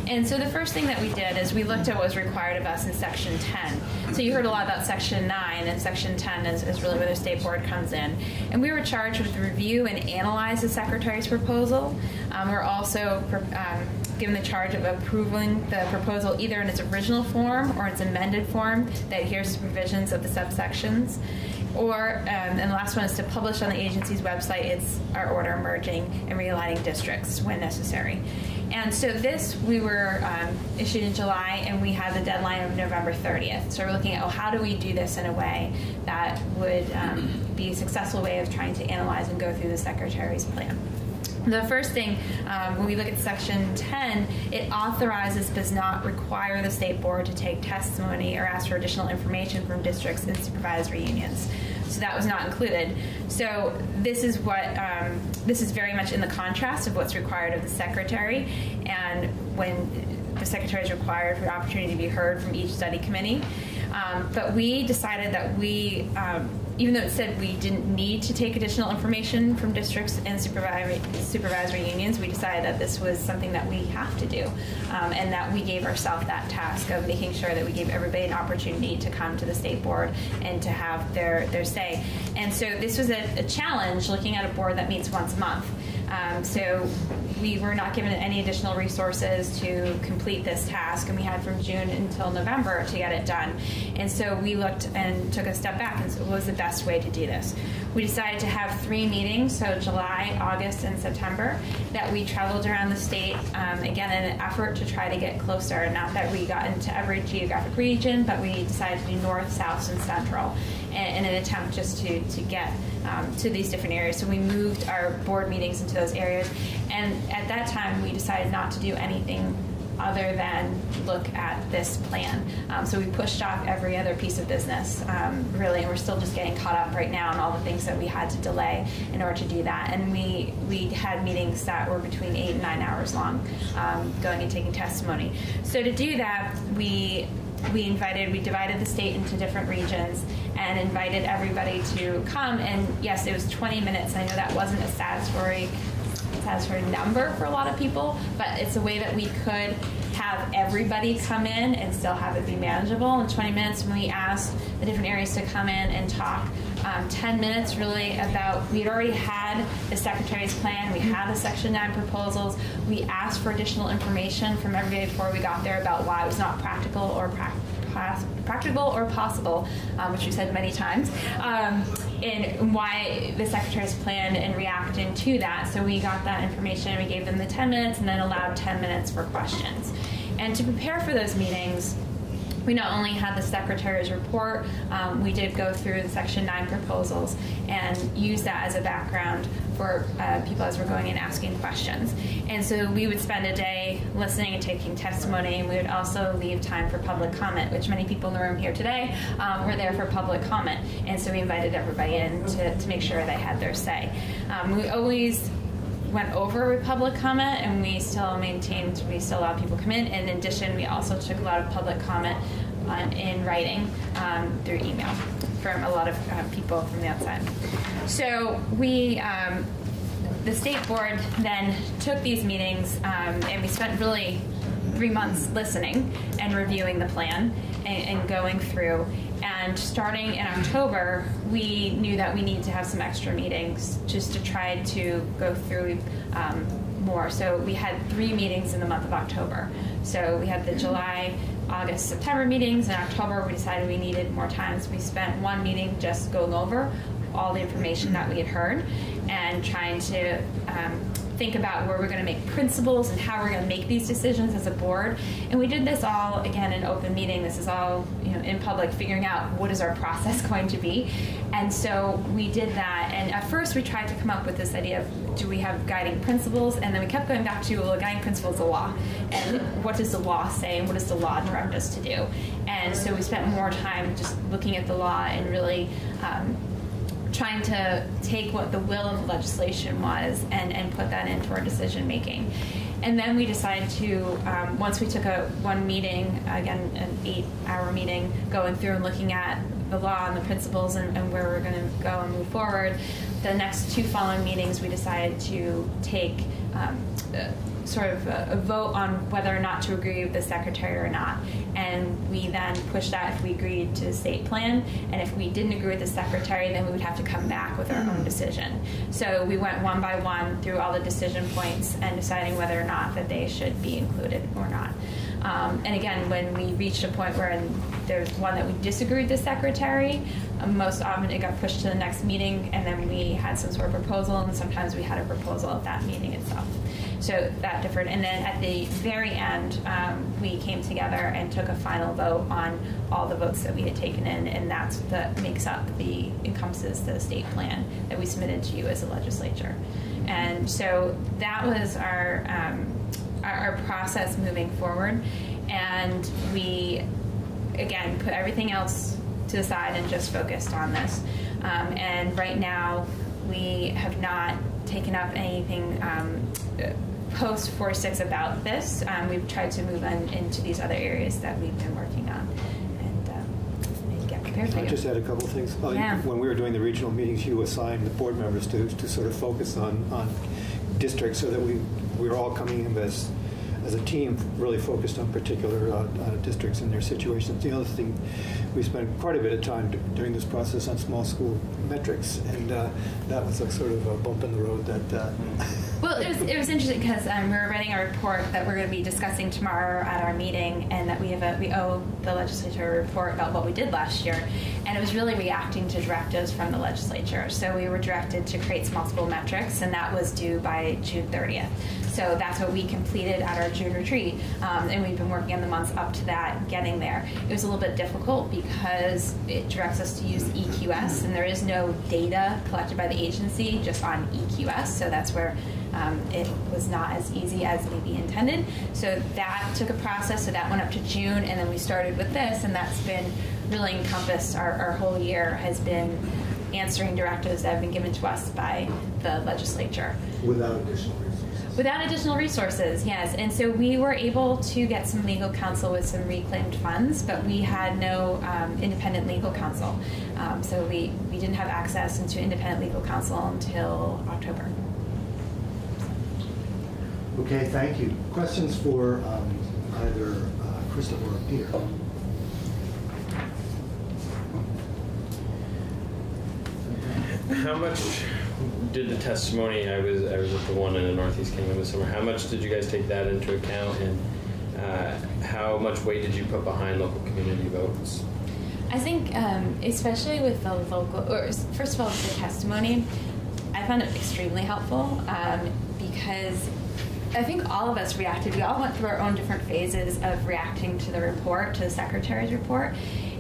And so the first thing that we did is we looked at what was required of us in Section 10. So you heard a lot about Section 9, and Section 10 is, is really where the state board comes in. And we were charged with review and analyze the secretary's proposal. Um, we're also um, given the charge of approving the proposal either in its original form or its amended form that adheres to provisions of the subsections. Or, um, and the last one is to publish on the agency's website its our order merging and realigning districts when necessary. And so this we were um, issued in July, and we had the deadline of November 30th. So we're looking at oh, how do we do this in a way that would um, be a successful way of trying to analyze and go through the secretary's plan. The first thing, um, when we look at section 10, it authorizes, does not require the state board to take testimony or ask for additional information from districts and supervisory unions. So that was not included. So this is what, um, this is very much in the contrast of what's required of the secretary. And when the secretary is required for the opportunity to be heard from each study committee. Um, but we decided that we, um, even though it said we didn't need to take additional information from districts and supervisory, supervisory unions, we decided that this was something that we have to do, um, and that we gave ourselves that task of making sure that we gave everybody an opportunity to come to the state board and to have their, their say. And so this was a, a challenge looking at a board that meets once a month. Um, so we were not given any additional resources to complete this task, and we had from June until November to get it done. And so we looked and took a step back and said, what was the best way to do this? We decided to have three meetings, so July, August, and September, that we traveled around the state, um, again, in an effort to try to get closer. Not that we got into every geographic region, but we decided to do north, south, and central in, an attempt just to, to get um, to these different areas. So we moved our board meetings into those areas. And at that time, we decided not to do anything other than look at this plan. Um, so we pushed off every other piece of business, um, really, and we're still just getting caught up right now on all the things that we had to delay in order to do that. And we we had meetings that were between eight and nine hours long, um, going and taking testimony. So to do that, we we invited, we divided the state into different regions and invited everybody to come. And yes, it was 20 minutes. I know that wasn't a satisfactory, her number for a lot of people, but it's a way that we could have everybody come in and still have it be manageable. In 20 minutes, when we asked the different areas to come in and talk, um, 10 minutes really about we had already had the secretary's plan, we had the Section 9 proposals, we asked for additional information from everybody before we got there about why it was not practical or practical practical or possible, um, which we said many times, um, and why the secretary's planned and reacted to that. So we got that information, we gave them the 10 minutes, and then allowed 10 minutes for questions. And to prepare for those meetings, we not only had the secretary's report, um, we did go through the Section 9 proposals and use that as a background for uh, people as we're going and asking questions. And so we would spend a day listening and taking testimony, and we would also leave time for public comment, which many people in the room here today um, were there for public comment. And so we invited everybody in to, to make sure they had their say. Um, we always went over with public comment and we still maintained we still allowed people come in. In addition we also took a lot of public comment on, in writing um, through email from a lot of uh, people from the outside. So we um, the state board then took these meetings um, and we spent really three months listening and reviewing the plan and, and going through. And starting in October, we knew that we needed to have some extra meetings just to try to go through um, more. So we had three meetings in the month of October. So we had the July, August, September meetings. In October, we decided we needed more time. So we spent one meeting just going over all the information that we had heard and trying to um, think about where we're going to make principles and how we're going to make these decisions as a board. And we did this all again in open meeting. This is all you know in public, figuring out what is our process going to be. And so we did that. And at first, we tried to come up with this idea of do we have guiding principles? And then we kept going back to well, guiding principle is the law, and what does the law say, and what does the law direct us to do? And so we spent more time just looking at the law and really. Um, trying to take what the will of the legislation was and, and put that into our decision making. And then we decided to, um, once we took a one meeting, again, an eight hour meeting, going through and looking at the law and the principles and, and where we're going to go and move forward, the next two following meetings, we decided to take um, sort of a, a, vote on whether or not to agree with the secretary or not. And we then pushed that if we agreed to the state plan. And if we didn't agree with the secretary, then we would have to come back with our own decision. So we went one by one through all the decision points and deciding whether or not that they should be included or not. Um, and again, when we reached a point where there's one that we disagreed with the secretary, um, most often it got pushed to the next meeting, and then we had some sort of proposal, and sometimes we had a proposal at that meeting itself. So that differed. And then at the very end, um, we came together and took a final vote on all the votes that we had taken in, and that's that makes up the encompasses the state plan that we submitted to you as a legislature. And so that was our um, our, process moving forward, and we again put everything else to the side and just focused on this. Um, and right now, we have not taken up anything um, post 46 about this. Um, we've tried to move on into these other areas that we've been working on and, um, get prepared for
I
you.
just add a couple of things. Uh,
Yeah.
When we were doing the regional meetings, you assigned the board members to, to sort of focus on, on districts so that we, we were all coming in as as a team, really focused on particular uh, uh, districts and their situations. The other thing, we spent quite a bit of time during this process on small school metrics, and uh, that was a sort of a bump in the road that.
Well, it was, it was interesting because um, we were writing a report that we're going to be discussing tomorrow at our meeting, and that we have a, we owe the legislature a report about what we did last year, and it was really reacting to directives from the legislature. So we were directed to create small school metrics, and that was due by June 30th. So that's what we completed at our June retreat, um, and we've been working on the months up to that, getting there. It was a little bit difficult because it directs us to use EQS, and there is no data collected by the agency just on EQS, so that's where um, it was not as easy as maybe intended. So that took a process, so that went up to June, and then we started with this, and that's been really encompassed our, our whole year has been answering directives that have been given to us by the legislature.
Without additional
Without additional resources, yes. And so we were able to get some legal counsel with some reclaimed funds, but we had no um, independent legal counsel. Um, so we, we didn't have access into independent legal counsel until October.
Okay, thank you. Questions for um, either uh, Krista or Peter?
How much did the testimony? I was I was at the one in the Northeast Kingdom this summer. How much did you guys take that into account, and uh, how much weight did you put behind local community votes?
I think, um, especially with the local, or first of all, the testimony, I found it extremely helpful um, because I think all of us reacted. We all went through our own different phases of reacting to the report, to the secretary's report,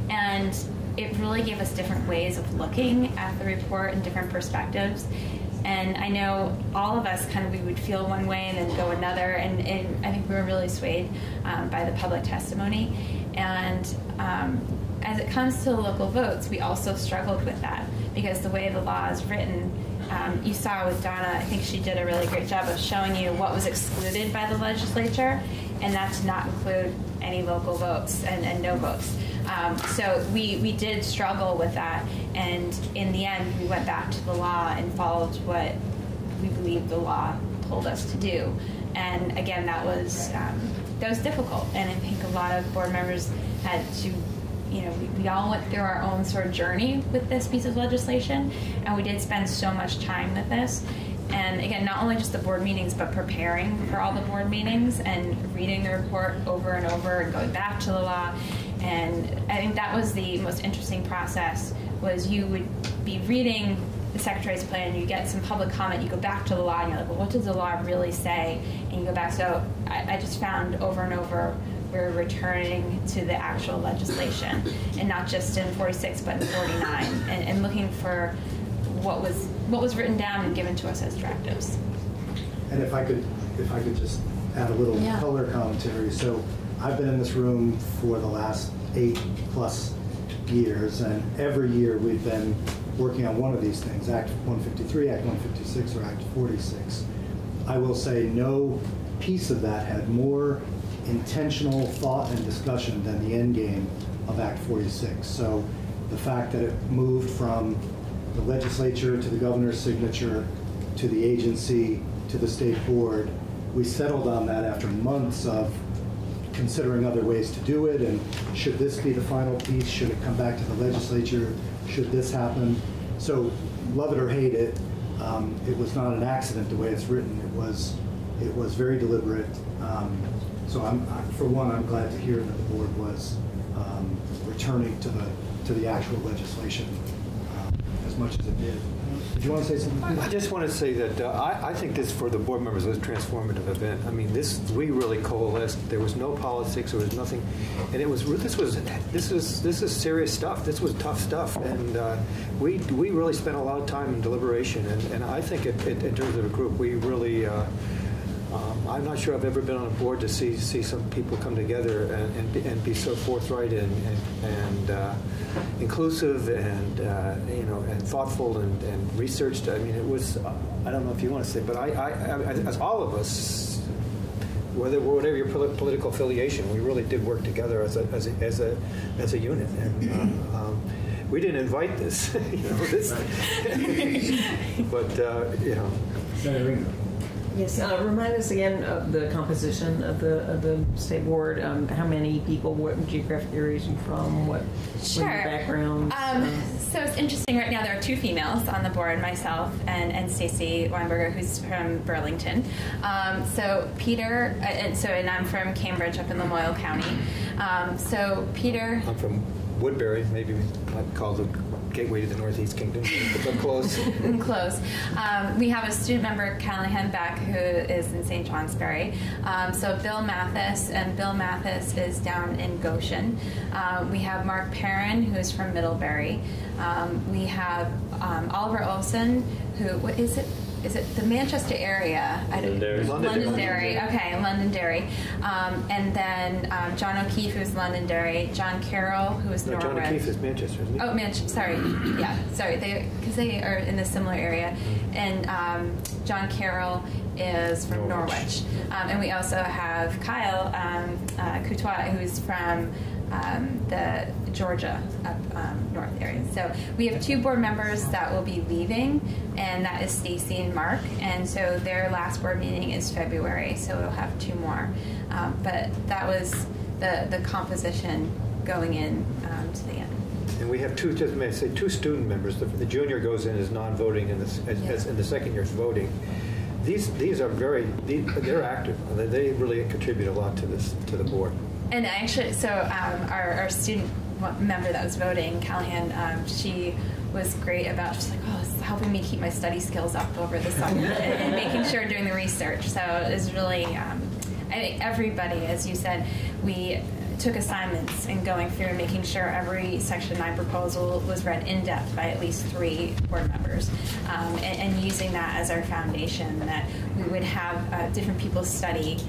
and it really gave us different ways of looking at the report and different perspectives. And I know all of us kind of we would feel one way and then go another, and, and I think we were really swayed um, by the public testimony. And um, as it comes to the local votes, we also struggled with that because the way the law is written, um, you saw with Donna, I think she did a really great job of showing you what was excluded by the legislature, and that did not include any local votes and, and no votes. Um, so we, we did struggle with that, and in the end, we went back to the law and followed what we believed the law told us to do. And again, that was um, that was difficult, and I think a lot of board members had to you know, we, we all went through our own sort of journey with this piece of legislation, and we did spend so much time with this. And again, not only just the board meetings, but preparing for all the board meetings and reading the report over and over and going back to the law. And I think that was the most interesting process was you would be reading the secretary's plan, you get some public comment, you go back to the law, and you're like, well, what does the law really say? And you go back. So I, I just found over and over we're returning to the actual legislation and not just in 46 but in 49 and, and looking for what was what was written down and given to us as directives.
And if I could, if I could just add a little
Yeah.
color commentary. So I've been in this room for the last eight plus years, and every year we've been working on one of these things, Act 153, Act 156, or Act 46. I will say no piece of that had more intentional thought and discussion than the end game of Act 46. So the fact that it moved from the legislature to the governor's signature to the agency to the state board, we settled on that after months of considering other ways to do it, and should this be the final piece? Should it come back to the legislature? Should this happen? So, love it or hate it, um, it was not an accident the way it's written. It was, it was very deliberate. Um, so, I'm, I- for one, I'm glad to hear that the board was um, returning to the to the actual legislation um, as much as it did. You want to say something?
I just want to say that uh, I, I think this, for the board members, was a transformative event. I mean, this, we really coalesced. There was no politics, there was nothing, and it was, this was, this is, this is serious stuff. This was tough stuff, and uh, we, we really spent a lot of time in deliberation, and, and I think it, it- in terms of a group, we really, uh, um, I'm not sure I've ever been on a board to see, see some people come together and, and, be, and be so forthright and, and, and uh, inclusive and, uh, you know, and thoughtful and, and researched. I mean, it was, uh, I don't know if you want to say, but I, I, I as all of us, whether, whatever your poli- political affiliation, we really did work together as a, as a, as a, as a unit. And, uh, um, we didn't invite this, you know, this, but, uh, you know,
Senator Ringo.
Yes, uh, remind us again of the composition of the, of the state board, um, how many people, what geographic areas you from, what, what
Sure.
your background?
Um, so it's interesting. Right now, there are two females on the board, myself and, and Stacy Weinberger, who's from Burlington. Um, so Peter, uh, and so and I'm from Cambridge, up in Lamoille County. Um, so Peter,
I'm from Woodbury, maybe we might call the gateway to the Northeast Kingdom, but close.
close. Um, we have a student member, Callahan Beck, who is in St. Johnsbury. Um, so Bill Mathis, and Bill Mathis is down in Goshen. Um, we have Mark Perrin, who is from Middlebury. Um, we have um, Oliver Olsen, who what is it? Is it the Manchester area? I don't-
Londonderry.
Londonderry. Okay, Londonderry. Um, and then um, John O'Keefe, who's Londonderry. John Carroll, who is
No, John
Norwich.
O'Keefe is Manchester, isn't he?
Oh, man, sorry. Yeah, sorry. They because they are in a similar area, and um, John Carroll is from
Norwich.
Norwich, um, and we also have Kyle um, uh, Courtois, who's from um, the Georgia up um, north area. So we have two board members that will be leaving, and that is Stacy and Mark, and so their last board meeting is February, so we'll have two more. Um, but that was the the composition going in um, to the end.
And we have two, just may I say, two student members. The, the junior goes in as non-voting, and the, as, the second year is voting. These, these are very, these, they're active. They, they really contribute a lot to this, to the board.
And actually, so um, our, our student member that was voting, Callahan, um, she was great about, she's like, oh, it's helping me keep my study skills up over the summer and, and making sure doing the research. So it was really, um, I think everybody, as you said, we took assignments and going through and making sure every Section 9 proposal was read in depth by at least three board members um, and, and using that as our foundation that we would have uh, different people study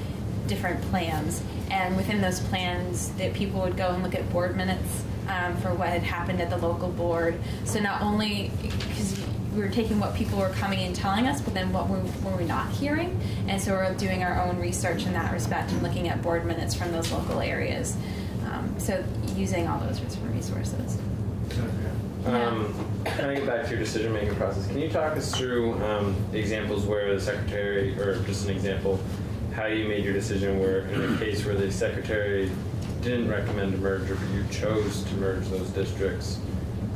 different plans, and within those plans, that people would go and look at board minutes um, for what had happened at the local board. So not only because we were taking what people were coming and telling us, but then what were, were we not hearing, and so we're doing our own research in that respect and looking at board minutes from those local areas. Um, so using all those different resources.
Um, kind of get back to your decision-making process. Can you talk us through um, examples where the secretary, or just an example, how you made your decision where in a case where the secretary didn't recommend a merger, but you chose to merge those districts.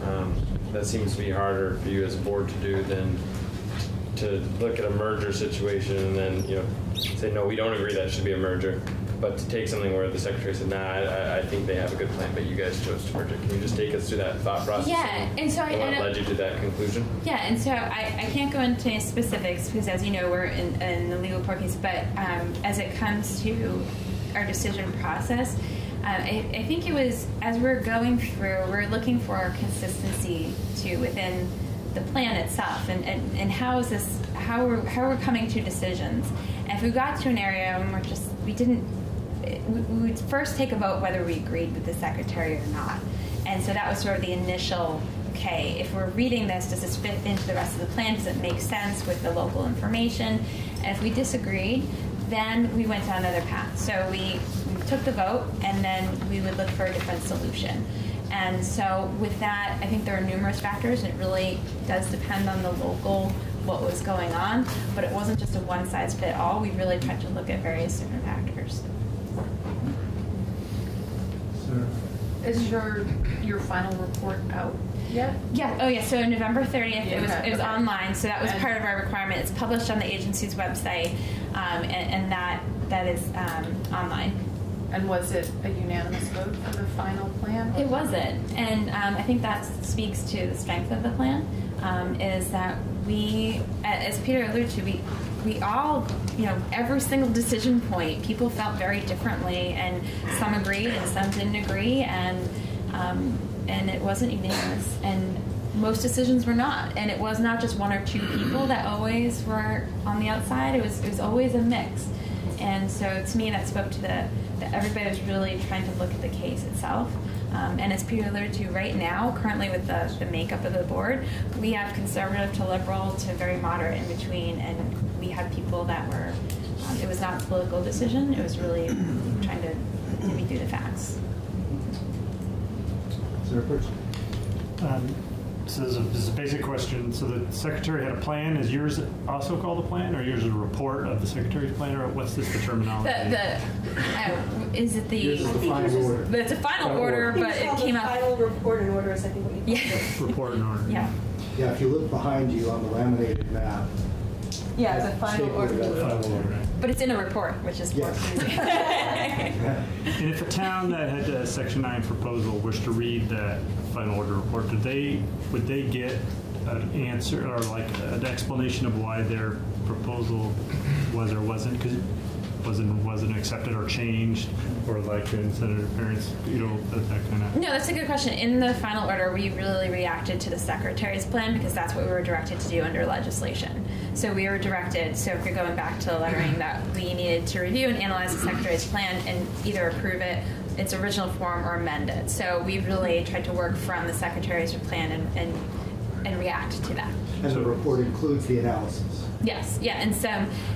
Um, that seems to be harder for you as a board to do than to look at a merger situation and then, you know, say, no, we don't agree that should be a merger. But to take something where the secretary said, nah, I, I think they have a good plan, but you guys chose to merge it. Can you just take us through that thought process?
Yeah, and so I-
And
and
what led you to that conclusion?
Yeah, and so I, I can't go into specifics because, as you know, we're in, in the legal court case. But um, as it comes to our decision process, uh, I, I think it was as we're going through, we're looking for consistency to within the plan itself, and, and, and how is this, how we're how we're coming to decisions. And if we got to an area and we're just we didn't we we would first take a vote whether we agreed with the secretary or not. And so that was sort of the initial, okay, if we're reading this, does this fit into the rest of the plan? Does it make sense with the local information? And if we disagreed, then we went down another path. So we, took the vote and then we would look for a different solution. And so with that, I think there are numerous factors. It really does depend on the local what was going on, but it wasn't just a one size fit all. We really tried to look at various different factors.
Is your, your final report out yet?
Yeah. Oh, yeah. So November 30th, it was
Okay,
it was
okay.
online. So that was
And-
part of our requirement. It's published on the agency's website, um, and, and that that is um, online.
And was it a unanimous vote for the final plan?
It wasn't, and um, I think that speaks to the strength of the plan. Um, is that we, as Peter alluded to, we we all, you know, every single decision point, people felt very differently, and some agreed and some didn't agree, and um, and it wasn't unanimous, and most decisions were not, and it was not just one or two people that always were on the outside. It was it was always a mix. And so to me, that spoke to the that everybody was really trying to look at the case itself. Um, and as Peter alluded to, right now, currently with the, the makeup of the board, we have conservative to liberal to very moderate in between, and we had people that were. Um, it was not a political decision. It was really trying to get me through the facts.
Is there a person?
Um, So this is, a, this is a basic question. So the secretary had a plan. Is yours also called a plan, or yours a report of the secretary's plan, or what's this the terminology?
The, the uh, is it the?
Yours is the final order.
It's a final
Final
order,
order.
but it came out.
Final report and order is, I think, what you called
Yeah.
report in order.
Yeah.
Yeah, if you look behind you on the laminated map.
Yeah, the final
stapled
order.
that
Final order.
But it's in a report, which is more
Yes.
confusing.
And if a town that had a Section 9 proposal wished to read that final order report, did they, would they get an answer or like an explanation of why their proposal was or wasn't, because it wasn't, wasn't accepted or changed, or like in Senator Parent's, you know, that, that kind of?
No, that's a good question. In the final order, we really reacted to the secretary's plan because that's what we were directed to do under legislation. So we were directed, so if you're going back to the lettering, that we needed to review and analyze the secretary's plan and either approve it its original form or amend it. So we really tried to work from the secretary's plan and, and, and react to that.
And the report includes the analysis.
Yes, yeah, and so,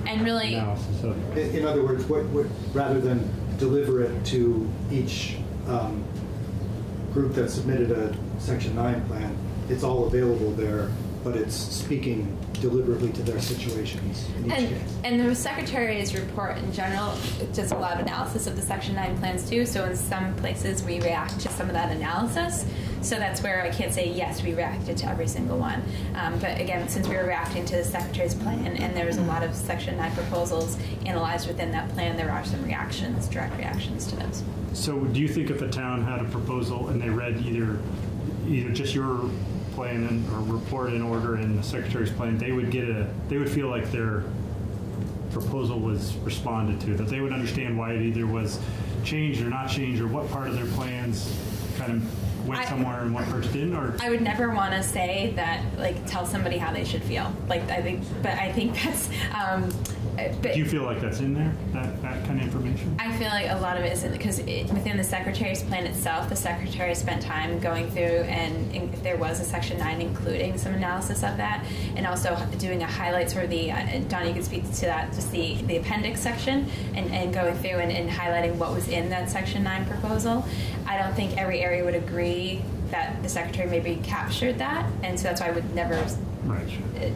and really,
Analysis of.
In in other words, what, what, rather than deliver it to each um, group that submitted a Section 9 plan, it's all available there, but it's speaking deliberately to their situations in each
And,
case.
and the secretary's report in general does a lot of analysis of the Section 9 plans too. So in some places we react to some of that analysis. So that's where I can't say yes, we reacted to every single one. Um, but again, since we were reacting to the secretary's plan and there was a lot of Section 9 proposals analyzed within that plan, there are some reactions, direct reactions to those.
So do you think if a town had a proposal and they read either, either just your plan and, or report in order and the secretary's plan, they would get a, they would feel like their proposal was responded to, that they would understand why it either was changed or not changed, or what part of their plans kind of went
I-
somewhere and what parts didn't, or?
I would never want to say that, like, tell somebody how they should feel. Like, I think, but I think that's, um, but
Do you feel like that's in there, that, that kind of information?
I feel like a lot of it isn't because within the secretary's plan itself, the secretary spent time going through and in- there was a section nine, including some analysis of that, and also doing a highlights for the. Uh, Don, you could speak to that, just the the appendix section, and, and going through and, and highlighting what was in that section nine proposal. I don't think every area would agree that the secretary maybe captured that, and so that's why I would never
Right, sure.
uh,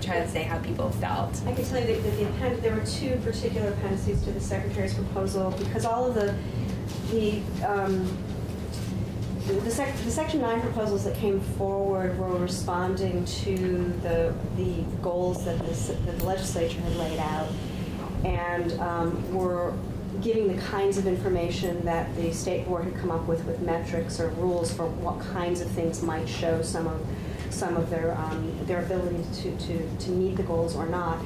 try to say how people felt.
I can tell you that the append, there were two particular appendices to the secretary's proposal, because all of the, the, um, the, sec, the section nine proposals that came forward were responding to the, the goals that the, that the legislature had laid out, and, um, were giving the kinds of information that the state board had come up with, with metrics or rules for what kinds of things might show some of, some of their, um, their ability to, to, to meet the goals or not.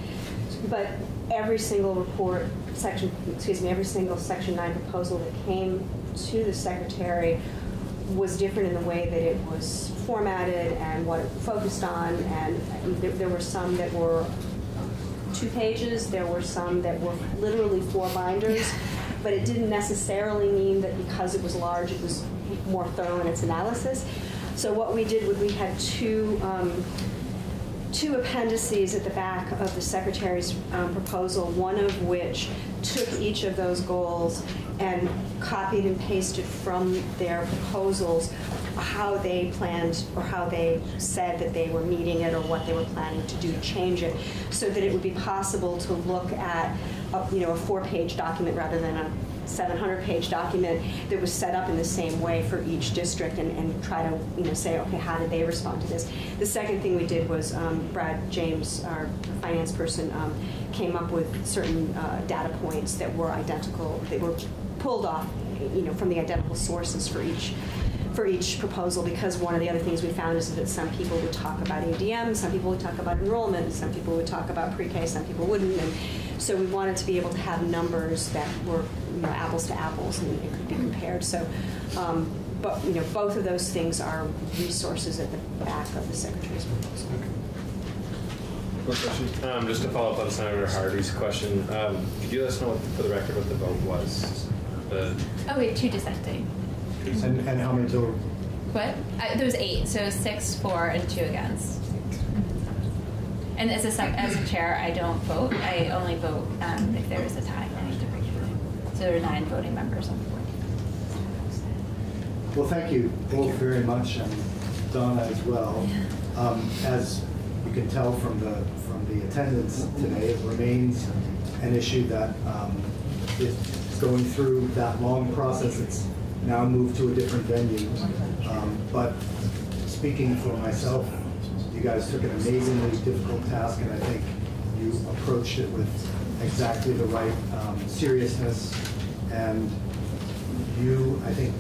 But every single report, section, excuse me, every single section nine proposal that came to the secretary was different in the way that it was formatted and what it focused on, and there, there were some that were two pages, there were some that were literally four binders, but it didn't necessarily mean that because it was large, it was more thorough in its analysis. So what we did was we had two, um, two appendices at the back of the secretary's um, proposal, one of which took each of those goals and copied and pasted from their proposals how they planned or how they said that they were meeting it or what they were planning to do to change it, so that it would be possible to look at, a, you know, a four-page document rather than a 700-page document that was set up in the same way for each district and, and try to, you know, say, okay, how did they respond to this? The second thing we did was um, Brad James, our finance person, um, came up with certain uh, data points that were identical, that were pulled off, you know, from the identical sources for each for each proposal because one of the other things we found is that some people would talk about ADM, some people would talk about enrollment, some people would talk about pre-K, some people wouldn't. And so we wanted to be able to have numbers that were you know, apples to apples and it could be compared. So, um, but you know, both of those things are resources at the back of the secretary's proposal.
More questions? Um, just to follow up on Senator Hardy's question, um, could you let us know what, for the record what the vote was? The,
Oh, we had two dissenting.
And, and how many total?
What? Uh, there was eight, so six four, and two against. And as a sec- as a chair, I don't vote. I only vote um, if there is a tie. I need to bring. So there are nine voting members on the board.
Well, thank you both very much, and Donna as well. Um, As you can tell from the, from the attendance today, it remains an issue that um, is going through that long process. It's now moved to a different venue. Um, But speaking for myself, you guys took an amazingly difficult task, and I think you approached it with exactly the right um, seriousness. And you, I think,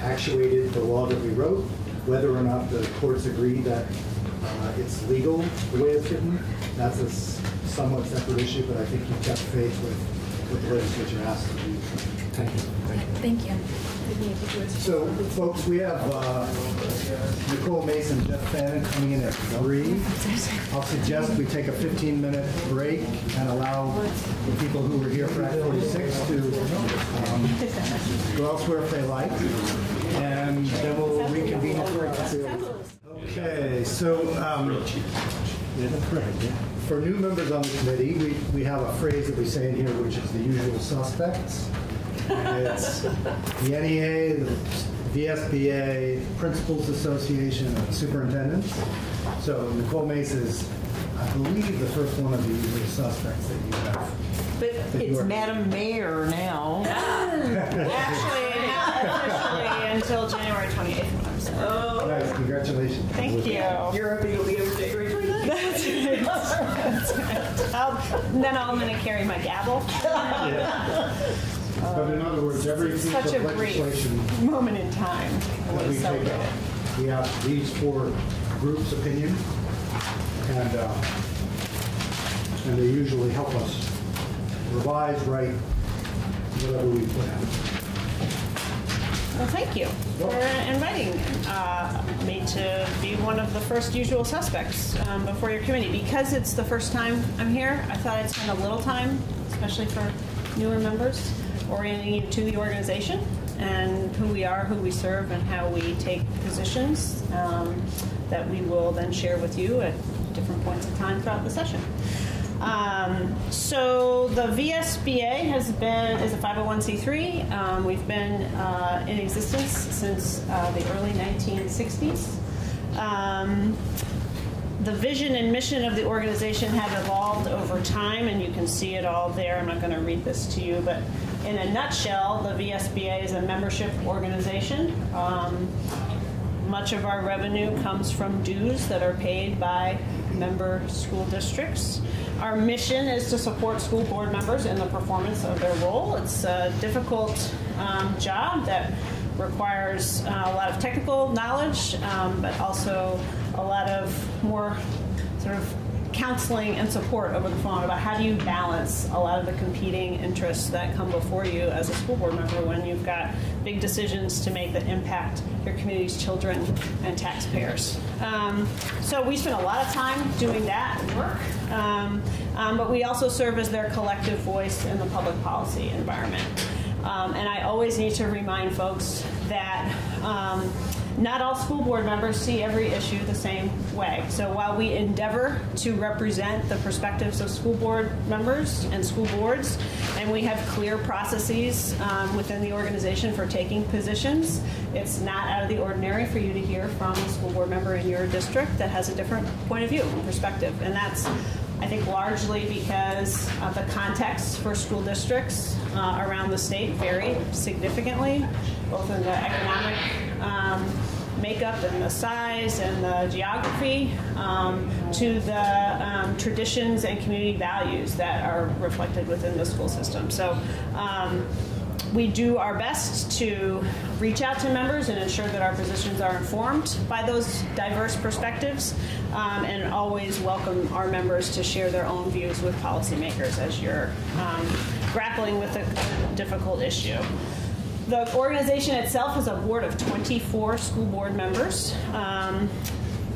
actuated the law that we wrote, whether or not the courts agree that uh, it's legal the way it's written. That's a somewhat separate issue, but I think you kept faith with what the legislature asked of you. Thank you.
Thank you.
So, folks, we have uh, Nicole Mason, Jeff Fannin coming in at three. I'll suggest we take a 15-minute break and allow the people who were here for Act 46 to um, go elsewhere if they like, and then we'll reconvene. Okay, so um, for new members on the committee, we we have a phrase that we say in here, which is the usual suspects. And It's the NEA, the VSBA, Principals Association, of Superintendents. So Nicole Mace is, I believe, the first one of the usual suspects that you have.
But
That
it's
are-
Madam Mayor now.
Actually, not officially until January 28th.
Oh,
Nice, congratulations.
Thank you.
you're hoping you'll be able to agree with?
That's right. That's right. I'll, then I'm going to carry my gavel.
But in other words, every piece
Such
of
a brief
legislation
moment in time.
that we
We
take
it.
we have these four groups' opinion, and, uh, and they usually help us revise, write, whatever we out.
Well, thank you for inviting uh, me to be one of the first usual suspects um, before your committee. Because it's the first time I'm here, I thought I'd spend a little time, especially for newer members, orienting you to the organization and who we are, who we serve, and how we take positions um, that we will then share with you at different points in time throughout the session. Um, so the VSBA has been is a 501c3. Um, we've been uh, in existence since uh, the early 1960s. Um, the vision and mission of the organization have evolved over time, and you can see it all there. I'm not going to read this to you, but in a nutshell, the VSBA is a membership organization. Um, much of our revenue comes from dues that are paid by member school districts. Our mission is to support school board members in the performance of their role. It's a difficult um, job that requires uh, a lot of technical knowledge, um, but also a lot of more sort of counseling and support over the phone about how do you balance a lot of the competing interests that come before you as a school board member when you've got big decisions to make that impact your community's children and taxpayers. Um, so we spend a lot of time doing that work, um, um, but we also serve as their collective voice in the public policy environment. Um, and I always need to remind folks that um, not all school board members see every issue the same way. So while we endeavor to represent the perspectives of school board members and school boards, and we have clear processes um, within the organization for taking positions, it's not out of the ordinary for you to hear from a school board member in your district that has a different point of view and perspective. And that's I think largely because uh, the context for school districts uh, around the state vary significantly, both in the economic um, makeup and the size and the geography, um, to the um, traditions and community values that are reflected within the school system. So. Um, we do our best to reach out to members and ensure that our positions are informed by those diverse perspectives um, and always welcome our members to share their own views with policymakers as you're um, grappling with a difficult issue. The organization itself is a board of 24 school board members. Um,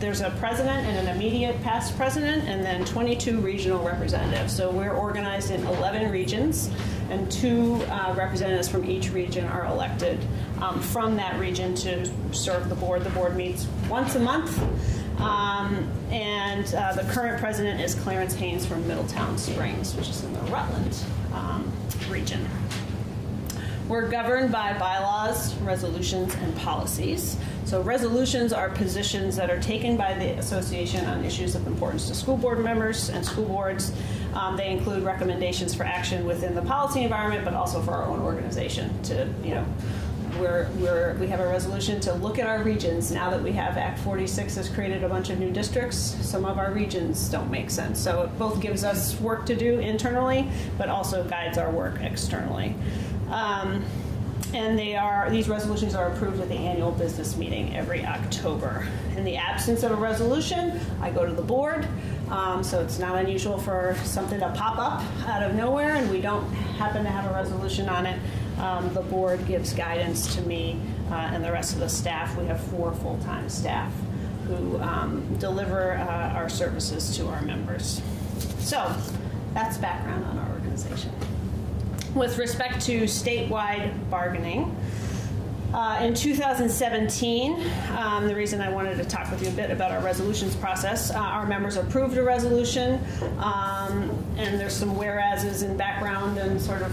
there's a president and an immediate past president, and then 22 regional representatives. So we're organized in 11 regions, and two uh, representatives from each region are elected um, from that region to serve the board. The board meets once a month. Um, and uh, the current president is Clarence Haynes from Middletown Springs, which is in the Rutland um, region. We're governed by bylaws, resolutions, and policies. So, resolutions are positions that are taken by the association on issues of importance to school board members and school boards. Um, they include recommendations for action within the policy environment, but also for our own organization to, you know, we're, we're, we have a resolution to look at our regions. Now that we have Act 46 has created a bunch of new districts, some of our regions don't make sense. So it both gives us work to do internally, but also guides our work externally. Um, and they are these resolutions are approved at the annual business meeting every October. In the absence of a resolution, I go to the board. Um, so it's not unusual for something to pop up out of nowhere, and we don't happen to have a resolution on it. Um, the board gives guidance to me uh, and the rest of the staff. We have four full-time staff who um, deliver uh, our services to our members. So that's background on our organization with respect to statewide bargaining. Uh, in 2017, um, the reason I wanted to talk with you a bit about our resolutions process, uh, our members approved a resolution, um, and there's some whereases in background and sort of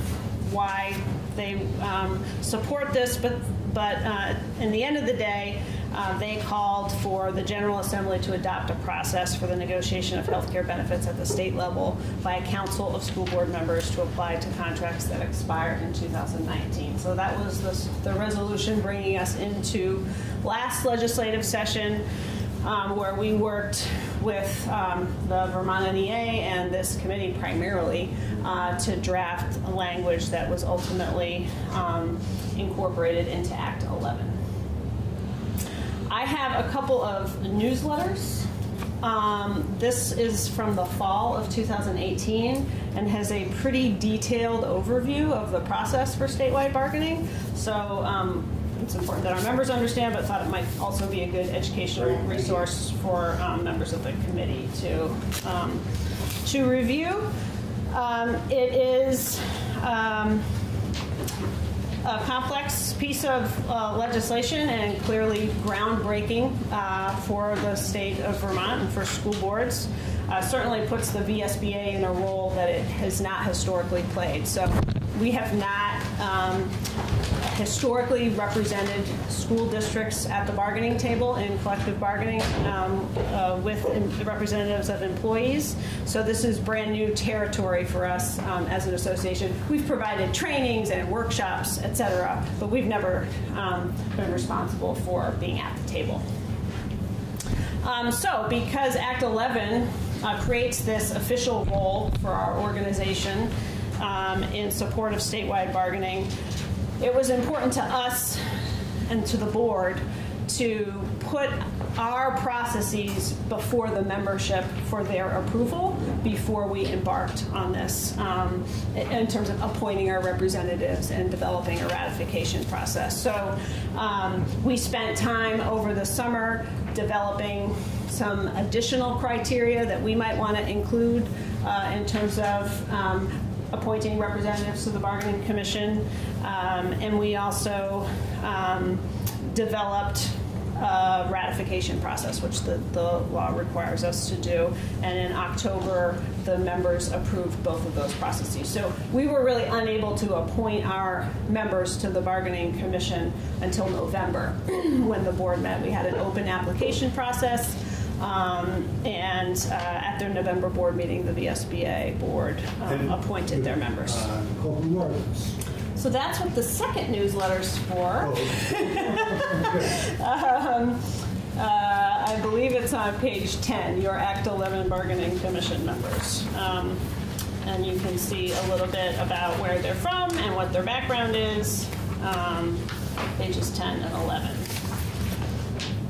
why they um, support this, but but uh, in the end of the day, uh, they called for the General Assembly to adopt a process for the negotiation of health care benefits at the state level by a council of school board members to apply to contracts that expire in 2019. So that was the, the resolution bringing us into last legislative session. Um, where we worked with um, the Vermont NEA and this committee primarily uh, to draft language that was ultimately um, incorporated into Act 11. I have a couple of newsletters. Um, this is from the fall of 2018 and has a pretty detailed overview of the process for statewide bargaining. So um, it's important that our members understand, but thought it might also be a good educational resource for um, members of the committee to um, to review. Um, it is um, a complex piece of uh, legislation and clearly groundbreaking uh, for the state of Vermont and for school boards. Uh, certainly puts the VSBA in a role that it has not historically played. So we have not um, historically represented school districts at the bargaining table in collective bargaining um, uh, with the representatives of employees. So this is brand new territory for us um, as an association. We've provided trainings and workshops, et cetera, but we've never um, been responsible for being at the table. Um, so, because Act 11 uh, creates this official role for our organization um, in support of statewide bargaining, it was important to us and to the board to put our processes before the membership for their approval before we embarked on this um, in terms of appointing our representatives and developing a ratification process. So um, we spent time over the summer developing some additional criteria that we might want to include uh, in terms of um, appointing representatives to the bargaining commission. Um, and we also um, developed a ratification process, which the, the law requires us to do. And in October, the members approved both of those processes. So we were really unable to appoint our members to the bargaining commission until November when the board met. We had an open application process. Um, and uh, at their November board meeting, the VSBA board um, appointed their members.
Uh, are those?
So that's what the second newsletter's for.
Oh,
Um, uh, I believe it's on page 10, your Act 11 bargaining commission members. Um, and you can see a little bit about where they're from and what their background is, um, pages 10 and 11.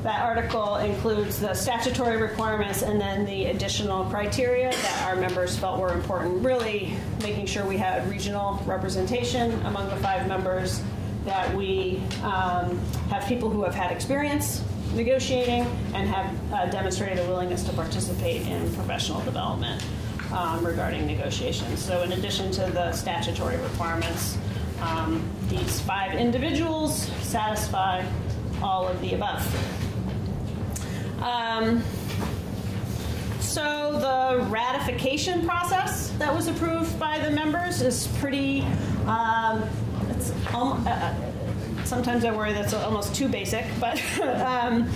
That article includes the statutory requirements and then the additional criteria that our members felt were important. Really making sure we had regional representation among the five members, that we um, have people who have had experience negotiating and have uh, demonstrated a willingness to participate in professional development um, regarding negotiations. So, in addition to the statutory requirements, um, these five individuals satisfy all of the above. Um, so the ratification process that was approved by the members is pretty. Um, it's uh, uh, sometimes I worry that's almost too basic, but um,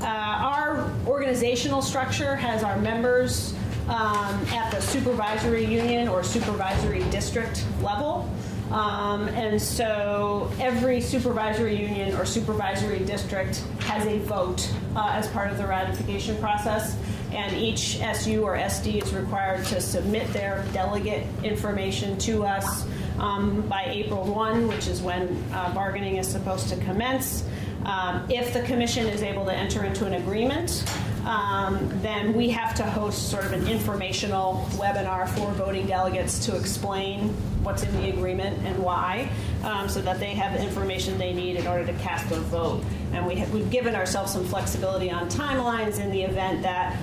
uh, our organizational structure has our members um, at the supervisory union or supervisory district level. Um, and so every supervisory union or supervisory district has a vote uh, as part of the ratification process. And each SU or SD is required to submit their delegate information to us um, by April 1, which is when uh, bargaining is supposed to commence. Um, if the commission is able to enter into an agreement, um, then we have to host sort of an informational webinar for voting delegates to explain what's in the agreement and why, um, so that they have the information they need in order to cast their vote. And we have, we've given ourselves some flexibility on timelines in the event that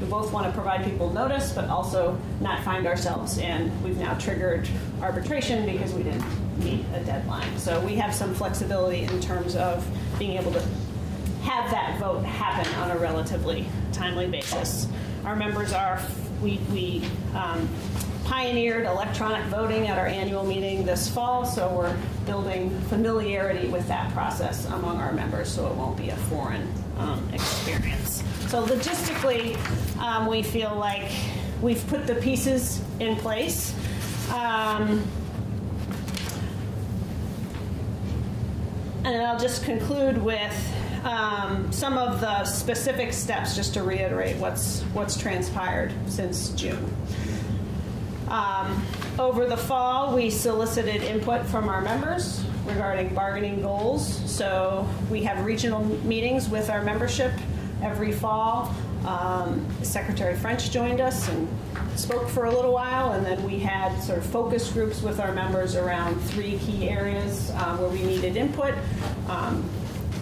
we both want to provide people notice, but also not find ourselves in, we've now triggered arbitration because we didn't meet a deadline. So we have some flexibility in terms of being able to have that vote happen on a relatively timely basis. Our members are, we, we um, pioneered electronic voting at our annual meeting this fall, so we're building familiarity with that process among our members so it won't be a foreign um, experience. So logistically, um, we feel like we've put the pieces in place. Um, and I'll just conclude with um, some of the specific steps, just to reiterate what's what's transpired since June. Um, over the fall, we solicited input from our members regarding bargaining goals. So we have regional meetings with our membership every fall. Um, Secretary French joined us and spoke for a little while, and then we had sort of focus groups with our members around three key areas uh, where we needed input. Um,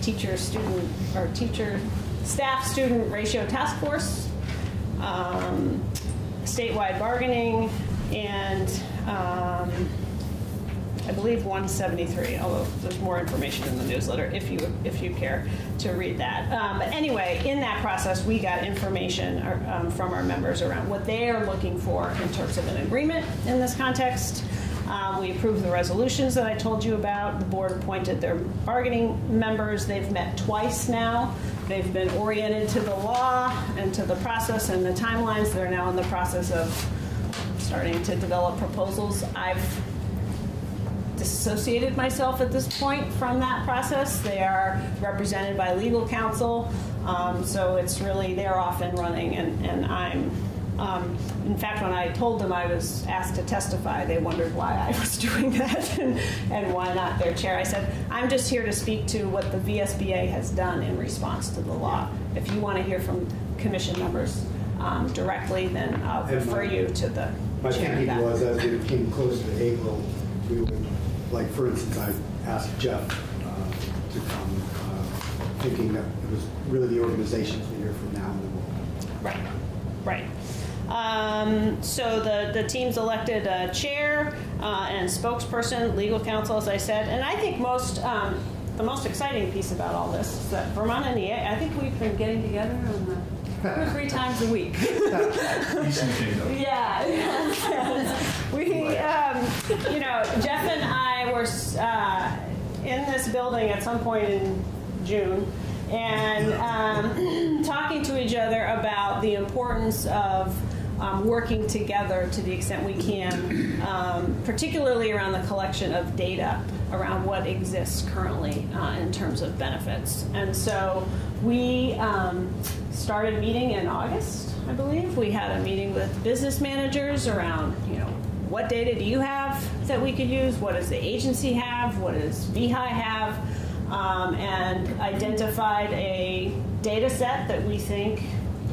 teacher student or teacher staff student ratio task force, um, statewide bargaining, and um, I believe 173. Although there's more information in the newsletter if you if you care to read that. Um, but anyway, in that process, we got information um, from our members around what they are looking for in terms of an agreement in this context. Um, We approved the resolutions that I told you about. The board appointed their bargaining members. They've met twice now. They've been oriented to the law and to the process and the timelines. They're now in the process of starting to develop proposals. I've disassociated myself at this point from that process. They are represented by legal counsel, um, so it's really they're off and running, and, and I'm. Um, in fact, when I told them I was asked to testify, they wondered why I was doing that and, and why not their chair. I said, I'm just here to speak to what the VSBA has done in response to the law. If you want to hear from commission members um, directly, then I'll
And
refer
my-
you to the
My
chair of
thinking was, as we came closer to April, we would, like, for instance, I asked Jeff uh, to come, uh, thinking that it was really the organization's leader from now.
Right, right. Um, so the, the team's elected a chair uh, and spokesperson, legal counsel, as I said, and I think most um, the most exciting piece about all this is that Vermont and the I think we've been getting together on the two or three times a week. yeah, we, um, you know, Jeff and I were uh, in this building at some point in June and um, talking to each other about the importance of um, working together to the extent we can, um, particularly around the collection of data around what exists currently uh, in terms of benefits. And so we um, started meeting in August, I believe. We had a meeting with business managers around, you know, what data do you have that we could use? What does the agency have? What does VEHI have? Um, and identified a data set that we think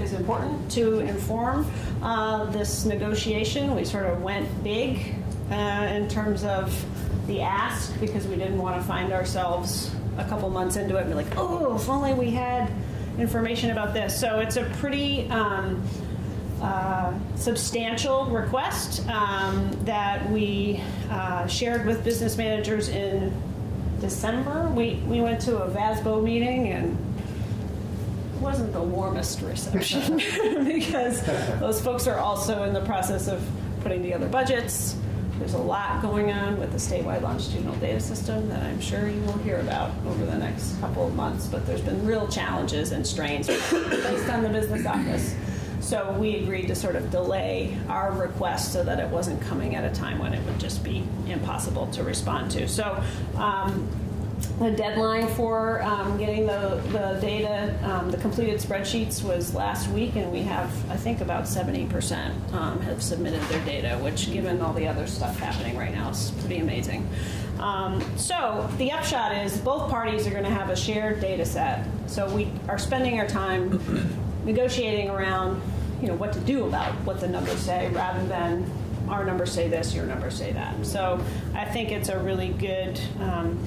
is important to inform uh, this negotiation. We sort of went big uh, in terms of the ask because we didn't want to find ourselves a couple months into it and be like, oh, if only we had information about this. So it's a pretty um, uh, substantial request um, that we uh, shared with business managers in December. We, we went to a VASBO meeting and wasn't the warmest reception because those folks are also in the process of putting together budgets. There's a lot going on with the statewide longitudinal data system that I'm sure you will hear about over the next couple of months, but there's been real challenges and strains based on the business office. So we agreed to sort of delay our request so that it wasn't coming at a time when it would just be impossible to respond to. So um, the deadline for um, getting the, the data, um, the completed spreadsheets was last week, and we have, I think, about 70% um, have submitted their data, which, given all the other stuff happening right now, is pretty amazing. Um, so the upshot is both parties are going to have a shared data set. So we are spending our time negotiating around, you know, what to do about what the numbers say, rather than our numbers say this, your numbers say that. So I think it's a really good, um,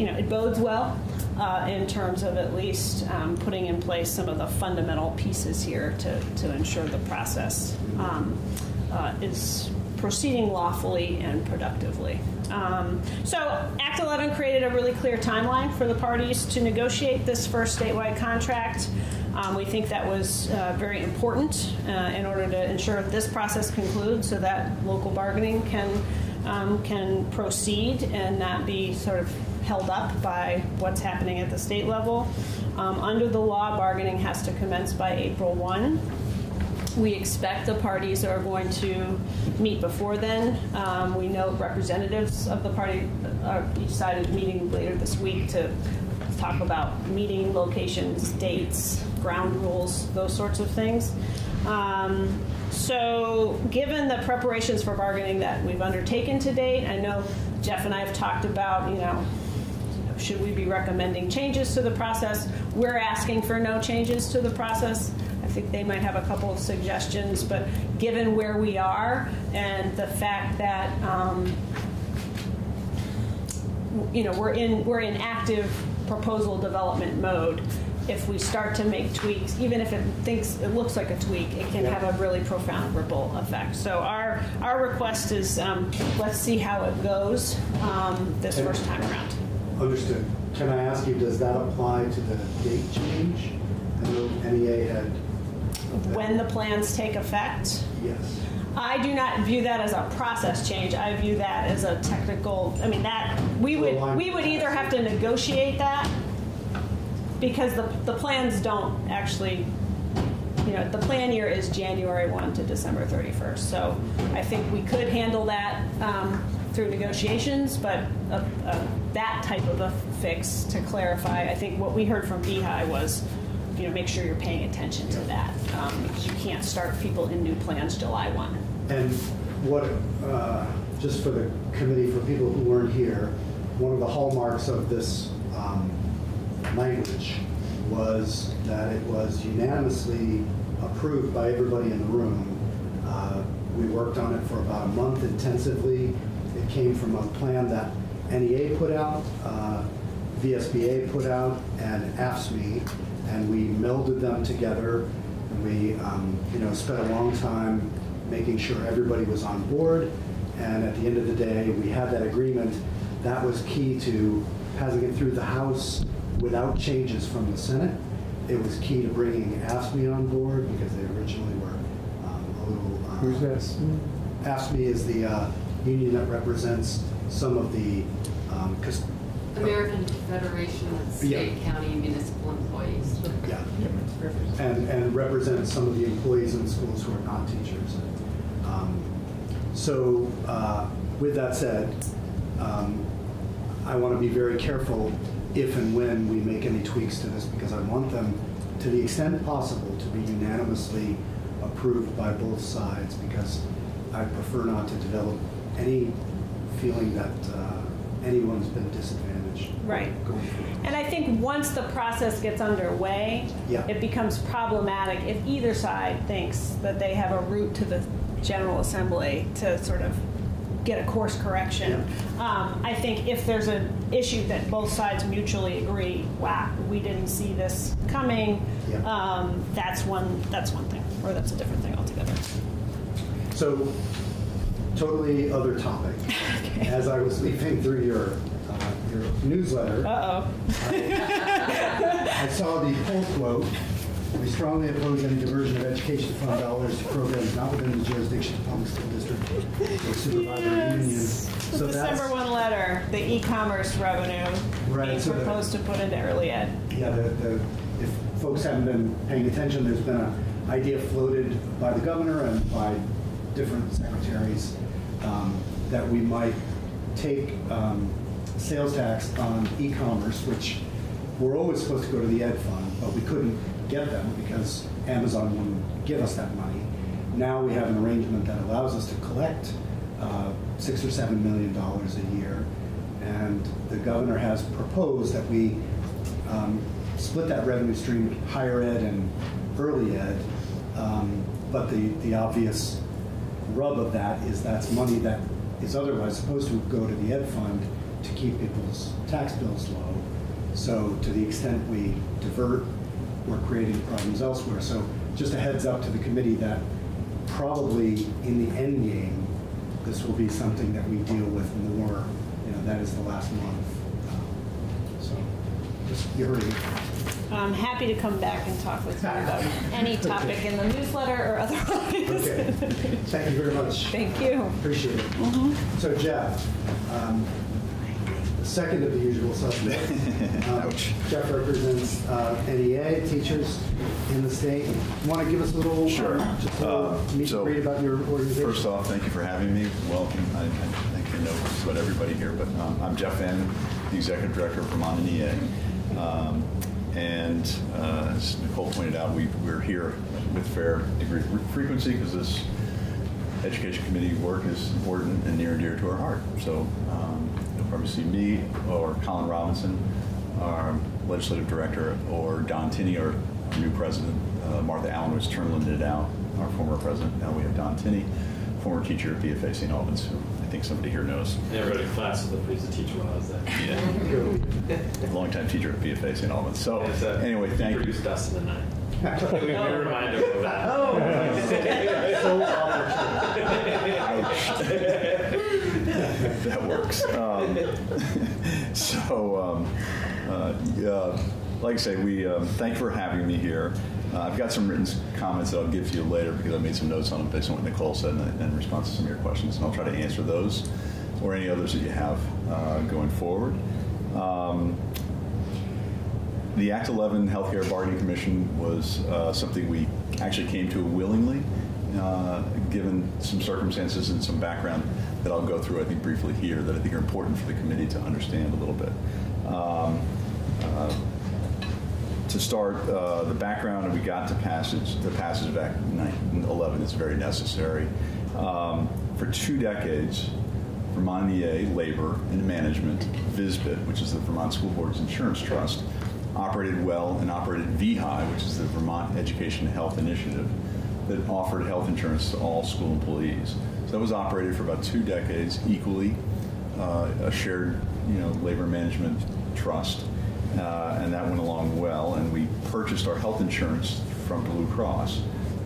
you know, it bodes well uh, in terms of at least um, putting in place some of the fundamental pieces here to, to ensure the process um, uh, is proceeding lawfully and productively. Um, so, Act 11 created a really clear timeline for the parties to negotiate this first statewide contract. Um, we think that was uh, very important uh, in order to ensure this process concludes so that local bargaining can, um, can proceed and not be sort of held up by what's happening at the state level. Um, under the law, bargaining has to commence by April 1. We expect the parties are going to meet before then. Um, we know representatives of the party are each side is meeting later this week to talk about meeting locations, dates, ground rules, those sorts of things. Um, so, given the preparations for bargaining that we've undertaken to date, I know Jeff and I have talked about, you know, should we be recommending changes to the process? We're asking for no changes to the process. I think they might have a couple of suggestions, but given where we are and the fact that um, you know we're in we're in active proposal development mode. If we start to make tweaks, even if it thinks it looks like a tweak, it can have a really profound ripple effect. So our our request is um, let's see how it goes um, this first time around.
Understood. Can I ask you, does that apply to the date change? I know NEA had
when the plans take effect.
Yes.
I do not view that as a process change. I view that as a technical. I mean, that we would we would either have to negotiate that because the the plans don't actually. You know, the plan year is January 1 to December 31st. So I think we could handle that um, through negotiations, but uh uh that type of a fix to clarify, I think what we heard from VEHI was, you know, make sure you're paying attention to that um, because you can't start people in new plans July 1.
And what, uh, just for the committee, for people who weren't here, one of the hallmarks of this um, language was that it was unanimously approved by everybody in the room. Uh, We worked on it for about a month intensively. It came from a plan that NEA put out, uh, VSBA put out, and AFSCME, and we melded them together. And we, um, you know, spent a long time making sure everybody was on board. And at the end of the day, we had that agreement. That was key to passing it through the House without changes from the Senate. It was key to bringing AFSCME on board because they originally were um, a little. uh,
Who's this?
AFSCME is the uh, union that represents some of the, um, cus-
American Federation of State,
Yeah.
County, Municipal Employees.
yeah, and, and represents some of the employees in schools who are not teachers. Um, So, uh, with that said, um, I want to be very careful if and when we make any tweaks to this, because I want them, to the extent possible, to be unanimously approved by both sides, because I prefer not to develop any feeling that uh, anyone's been disadvantaged.
Right.
going.
And I think once the process gets underway,
Yeah.
it becomes problematic if either side thinks that they have a route to the General Assembly to sort of get a course correction. Um, I think if there's an issue that both sides mutually agree, wow, we didn't see this coming,
Yeah.
um, that's one that's one thing, or that's a different thing altogether.
So, totally other topic. As I was leafing through your, uh, your newsletter,
Uh oh.
I saw the poll quote, "We strongly oppose any diversion of education fund dollars to programs not within the jurisdiction of public school district or supervisory union."
The
So
December
that's,
one letter, the e-commerce revenue
Right,
being
so the-
proposed to put into early ed.
yeah, the, the, if folks haven't been paying attention, there's been an idea floated by the governor and by different secretaries um, that we might take um, sales tax on e-commerce, which we're always supposed to go to the ed fund, but we couldn't get them because Amazon wouldn't give us that money. Now we have an arrangement that allows us to collect uh, six or seven million dollars a year. And the governor has proposed that we um, split that revenue stream, higher ed and early ed. Um, But the, the obvious rub of that is that's money that is otherwise supposed to go to the ed fund to keep people's tax bills low. So to the extent we divert, we're creating problems elsewhere. So just a heads up to the committee that probably in the end game, this will be something that we deal with more, you know, that is the last month. So just, you heard it.
I'm happy to come back and talk with you about any topic in the newsletter or otherwise.
Okay. Thank you very much.
Thank you.
Appreciate it. So Jeff, um, second of the usual suspects. Um, Jeff represents uh, NEA, teachers in the state. Want to give us a little,
Sure.
uh, just a little
Uh,
meet
so,
about your organization?
First off, thank you for having me. Welcome. I, I think I know just about everybody here, but um, I'm Jeff Fannin, the executive director of Vermont NEA. Um, and uh, as Nicole pointed out, we, we're here with fair degree of frequency because this education committee work is important and near and dear to our heart. So um, you'll me or Colin Robinson, our legislative director, or Don Tinney, our our new president. Uh, Martha Allen was term limited out, our former president. Now we have Don Tinney, former teacher at BFA St. Albans, who I think somebody here knows.
Never had a class with a police teacher when I was there.
Yeah. Longtime teacher at BFA St. Albans. So
It's,
anyway, thank you.
Produced us in the night. we we remind him of that.
Oh. So
that works. Um, so, um, uh, yeah, like I say, we um, thank you for having me here. Uh, I've got some written comments that I'll give to you later because I made some notes on them based on what Nicole said and in response to some of your questions, and I'll try to answer those or any others that you have uh, going forward. Um, the Act 11 Healthcare Bargaining Commission was uh, something we actually came to willingly, uh, given some circumstances and some background that I'll go through, I think, briefly here that I think are important for the committee to understand a little bit. Um, uh, to start, uh, the background, we got to passage, the passage of Act 11 is very necessary. Um, for two decades, Vermont EA Labor and Management, VSBIT, which is the Vermont School Boards Insurance Trust, operated well and operated VEHI, which is the Vermont Education Health Initiative, that offered health insurance to all school employees. So that was operated for about two decades equally, uh, a shared, you know, labor management trust, uh, and that went along well. And we purchased our health insurance from Blue Cross.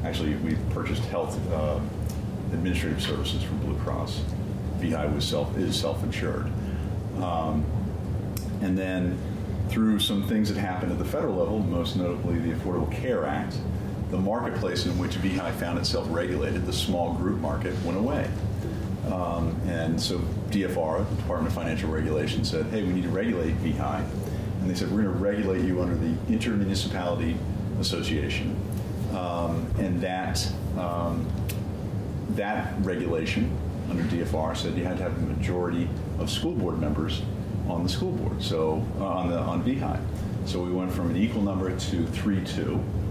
Actually, we purchased health uh, administrative services from Blue Cross. VEHI was self is self-insured, um, and then through some things that happened at the federal level, most notably the Affordable Care Act, the marketplace in which VEHI found itself regulated, the small group market, went away. Um, and so DFR, the Department of Financial Regulation, said, hey, we need to regulate VEHI. And they said, we're going to regulate you under the Intermunicipality Association. Um, and that, um, that regulation under DFR said you had to have a majority of school board members on the school board, so uh, on the on VEHI. So we went from an equal number to 3-2,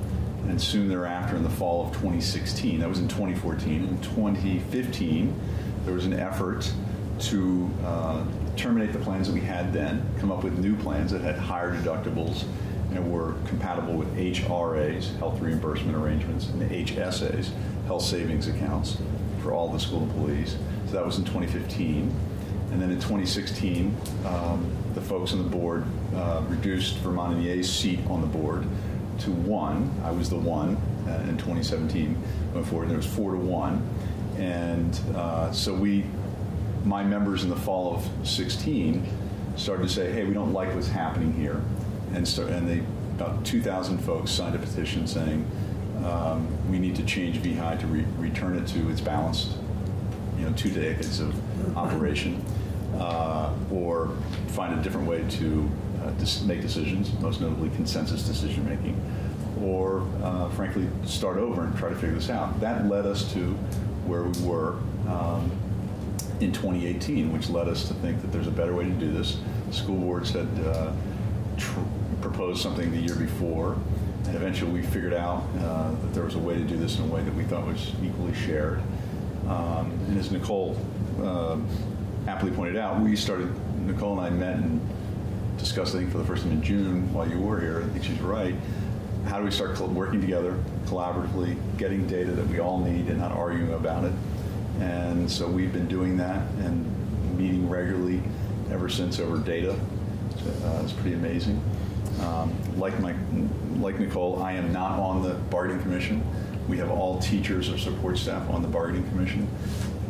and soon thereafter, in the fall of 2016, that was in 2014. In 2015, there was an effort to uh, terminate the plans that we had then, come up with new plans that had higher deductibles and were compatible with HRAs, health reimbursement arrangements, and HSAs, health savings accounts, for all the school employees. So that was in 2015. And then in 2016, um, the folks on the board uh, reduced Vermont and MEA's seat on the board to one. I was the one uh, in 2017 going forward. And there was four to one. And uh, so we, my members in the fall of 16, started to say, hey, we don't like what's happening here. And, start, and they, about 2,000 folks signed a petition saying, um, we need to change VEHI to re- return it to its balanced, you know, two decades of operation, uh, or find a different way to uh, make decisions, most notably consensus decision making, or uh, frankly start over and try to figure this out. That led us to where we were um, in 2018, which led us to think that there's a better way to do this. School boards had uh, proposed something the year before. And eventually we figured out uh, that there was a way to do this in a way that we thought was equally shared. Um, and as Nicole uh, aptly pointed out, we started, Nicole and I met and discussed, I think, for the first time in June while you were here. I think she's right. How do we start working together collaboratively, getting data that we all need and not arguing about it? And so we've been doing that and meeting regularly ever since over data. Uh, it's pretty amazing. Um, like my, like Nicole, I am not on the bargaining commission. We have all teachers or support staff on the bargaining commission.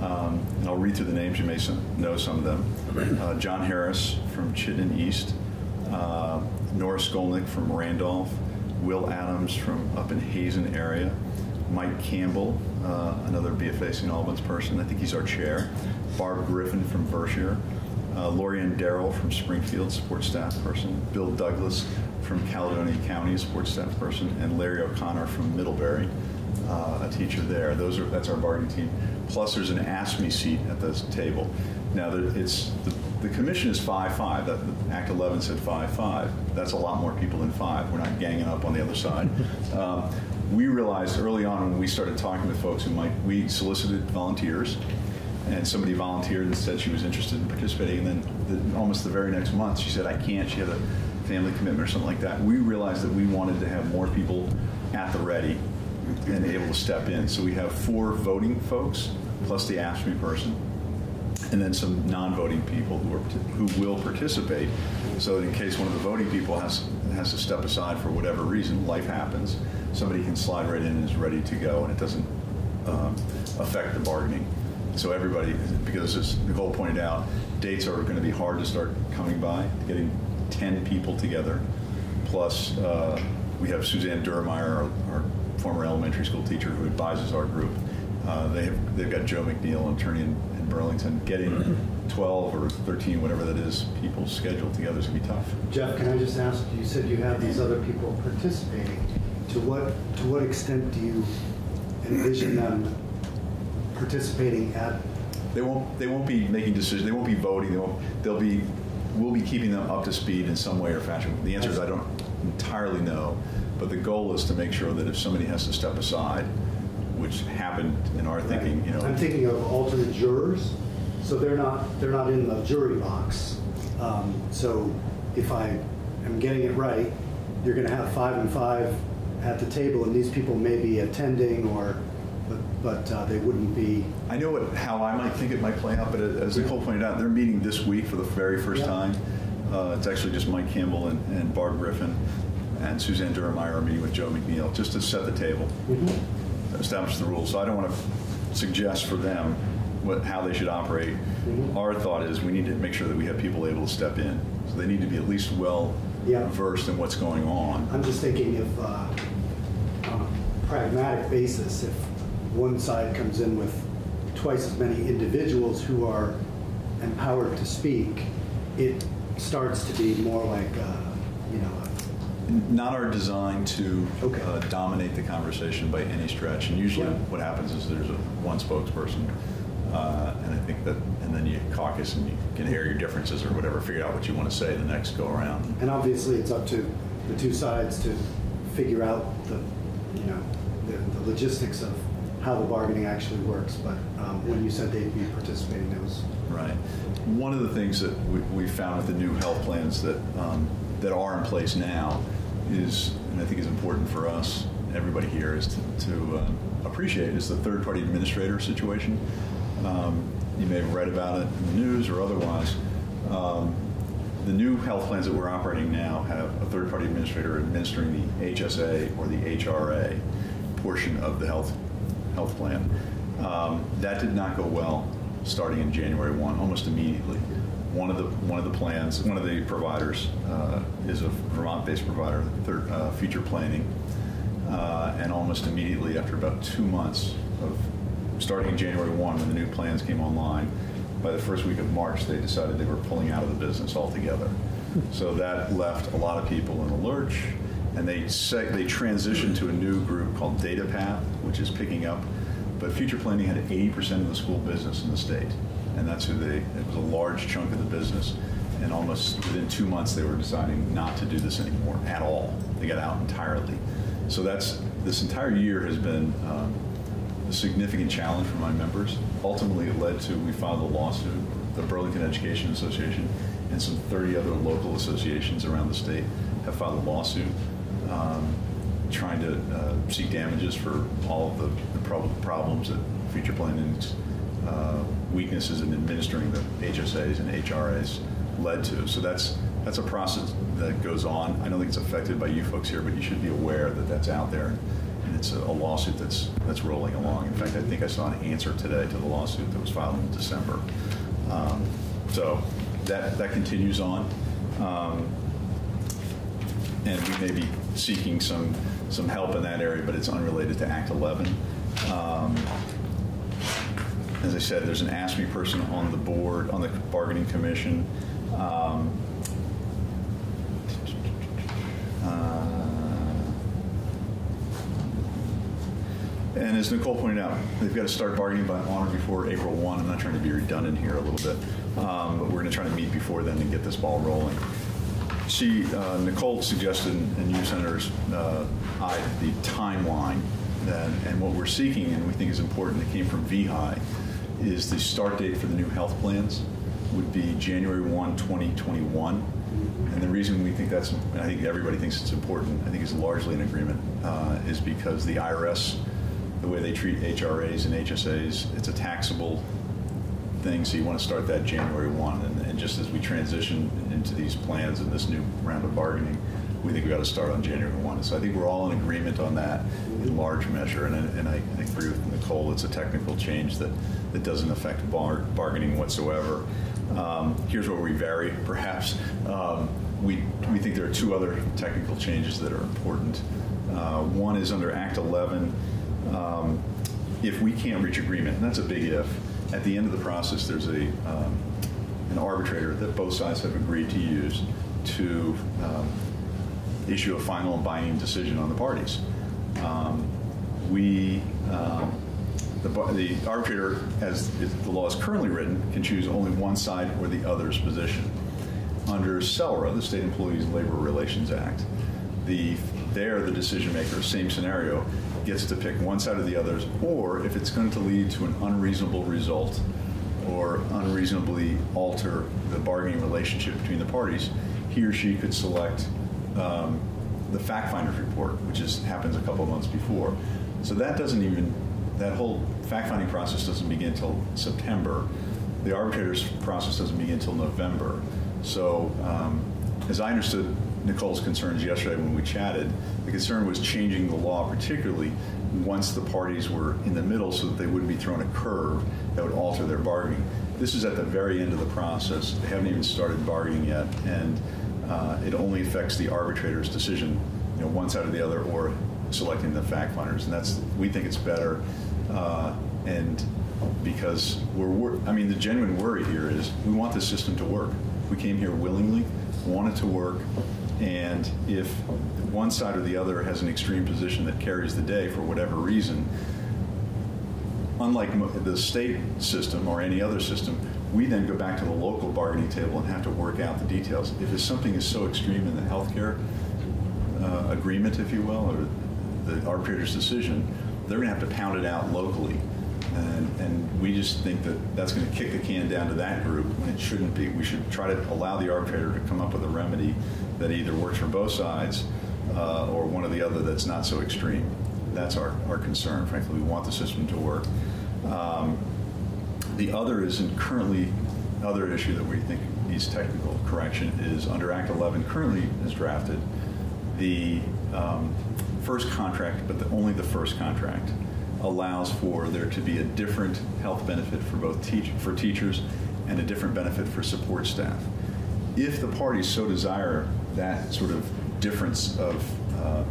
Um, and I'll read through the names. You may some, know some of them. Uh, John Harris from Chittenden East, uh, Nora Skolnick from Randolph, Will Adams from up in Hazen area, Mike Campbell, uh, another BFA St. Albans person. I think he's our chair. Barb Griffin from Vershire. Uh, Lorianne Darrell from Springfield, support staff person. Bill Douglas from Caledonia County, support staff person. And Larry O'Connor from Middlebury, uh, a teacher there. Those are that's our bargaining team. Plus, there's an AFSCME seat at this table. Now, it's the, the commission is five five. That the Act 11 said five five. That's a lot more people than five. We're not ganging up on the other side. Um, we realized early on when we started talking with folks who might, we solicited volunteers, and somebody volunteered and said she was interested in participating. And then the, almost the very next month, she said, I can't. She had a family commitment or something like that. We realized that we wanted to have more people at the ready and able to step in. So we have four voting folks plus the AFSCME person, and then some non-voting people who, are, who will participate. So that in case one of the voting people has has to step aside for whatever reason, life happens, somebody can slide right in and is ready to go, and it doesn't um, affect the bargaining. So everybody, because as Nicole pointed out, dates are going to be hard to start coming by. Getting 10 people together, plus uh, we have Suzanne Durmeyer, our, our former elementary school teacher who advises our group. Uh, they have, they've got Joe McNeil, attorney in Burlington. Getting 12 or 13, whatever that is, people scheduled together is going to be tough.
Jeff, can I just ask, you said you have these other people participating. To what, to what extent do you envision them participating at,
They won't, they won't be making decisions, they won't be voting, they won't, they'll be, we'll be keeping them up to speed in some way or fashion. The answer is I don't entirely know, but the goal is to make sure that if somebody has to step aside, which happened in our thinking, you know.
I'm thinking of alternate jurors, so they're not, they're not in the jury box. Um, So if I am getting it right, you're going to have five and five at the table, and these people may be attending or, but, but uh, they wouldn't be,
I know what, how I might think it might play out, but as Nicole pointed out, they're meeting this week for the very first
Yeah.
time. Uh, It's actually just Mike Campbell and, and Barb Griffin and Suzanne Durmeyer are meeting with Joe McNeil, just to set the table, establish the rules. So I don't want to suggest for them what, how they should operate. Our thought is we need to make sure that we have people able to step in. So they need to be at least well
Yeah.
versed in what's going on.
I'm just thinking if, uh, on a pragmatic basis, if one side comes in with twice as many individuals who are empowered to speak, it starts to be more like, uh, you know,
Not our design to
Okay.
uh, dominate the conversation by any stretch. And usually
Yeah.
what happens is there's a one spokesperson. Uh, and I think that, and then you caucus and you can air your differences or whatever, figure out what you want to say the next go around.
And obviously, it's up to the two sides to figure out the, you know, the the logistics of how the bargaining actually works. But um, when you said they'd be participating, that was,
Right. One of the things that we, we found with the new health plans that, um, that are in place now is, and I think is important for us, everybody here, is to, to uh, appreciate is the third-party administrator situation. Um, you may have read about it in the news or otherwise. Um, the new health plans that we're operating now have a third-party administrator administering the HSA or the HRA portion of the health health plan. Um, that did not go well starting in January 1, almost immediately. One of the one of the plans, one of the providers uh, is a Vermont-based provider, third, uh, Future Planning, uh, and almost immediately after about two months of starting in January 1 when the new plans came online, by the first week of March they decided they were pulling out of the business altogether. So that left a lot of people in a lurch, and they say, they transitioned to a new group called DataPath, which is picking up. But Future Planning had 80% of the school business in the state, and that's who they. It was a large chunk of the business, and almost within two months they were deciding not to do this anymore at all. They got out entirely. So that's this entire year has been um, a significant challenge for my members. Ultimately, it led to we filed a lawsuit. The Burlington Education Association and some 30 other local associations around the state have filed a lawsuit um, trying to uh, seek damages for all of the, the prob- problems that future planning's uh, weaknesses in administering the HSAs and HRAs led to. So that's that's a process that goes on. I don't think it's affected by you folks here, but you should be aware that that's out there, and it's a, a lawsuit that's that's rolling along. In fact, I think I saw an answer today to the lawsuit that was filed in December. Um, so that that continues on. Um, and we may be seeking some some help in that area, but it's unrelated to Act 11. Um, as I said, there's an AFSCME person on the board, on the bargaining commission. Um, uh, and as Nicole pointed out, they've got to start bargaining by on or before April 1. I'm not trying to be redundant here a little bit, um, but we're going to try to meet before then and get this ball rolling she, uh, Nicole suggested, and you senators, uh, the timeline, that, and what we're seeking, and we think is important, that came from VEHI, is the start date for the new health plans would be January 1, 2021. And the reason we think that's, and I think everybody thinks it's important, I think is largely in agreement, uh, is because the IRS, the way they treat HRAs and HSAs, it's a taxable thing, so you want to start that January 1. And, and just as we transition into these plans and this new round of bargaining, we think we got to start on January 1. So I think we're all in agreement on that in large measure. And, I- and I, I agree with Nicole, it's a technical change that, that doesn't affect bar, bargaining whatsoever. Um, here's where we vary, perhaps. Um, we, we think there are two other technical changes that are important. Uh, one is under Act 11. Um, if we can't reach agreement, and that's a big if, at the end of the process, there's a, um, an arbitrator that both sides have agreed to use to um, issue a final and binding decision on the parties. Um, we, um, the, the arbitrator, as the law is currently written, can choose only one side or the other's position. Under SELRA, the State Employees Labor Relations Act, the there the decision maker, same scenario, gets to pick one side or the others, or if it's going to lead to an unreasonable result or unreasonably alter the bargaining relationship between the parties, he or she could select um, the fact finder's report, which is happens a couple of months before. So that doesn't even that whole fact finding process doesn't begin until September. The arbitrator's process doesn't begin until November. So, um, as I understood Nicole's concerns yesterday when we chatted, the concern was changing the law, particularly once the parties were in the middle, so that they wouldn't be thrown a curve that would alter their bargaining. This is at the very end of the process. They haven't even started bargaining yet, and uh, it only affects the arbitrator's decision, you know, one side or the other, or selecting the fact finders, and that's we think it's better, uh, and because we're, wor- I mean, the genuine worry here is we want the system to work. We came here willingly, want it to work, and if one side or the other has an extreme position that carries the day for whatever reason, unlike the state system or any other system, we then go back to the local bargaining table and have to work out the details. If something is so extreme in the healthcare uh, agreement, if you will, or the arbitrator's decision, they're going to have to pound it out locally. And, and we just think that that's going to kick the can down to that group when it shouldn't be. We should try to allow the arbitrator to come up with a remedy that either works for both sides uh, or one or the other that's not so extreme. That's our, our concern. Frankly, we want the system to work. Um, the other is currently other issue that we think needs technical correction is under Act 11 currently is drafted the um, first contract, but the, only the first contract allows for there to be a different health benefit for both teach, for teachers and a different benefit for support staff. If the parties so desire that sort of difference of uh,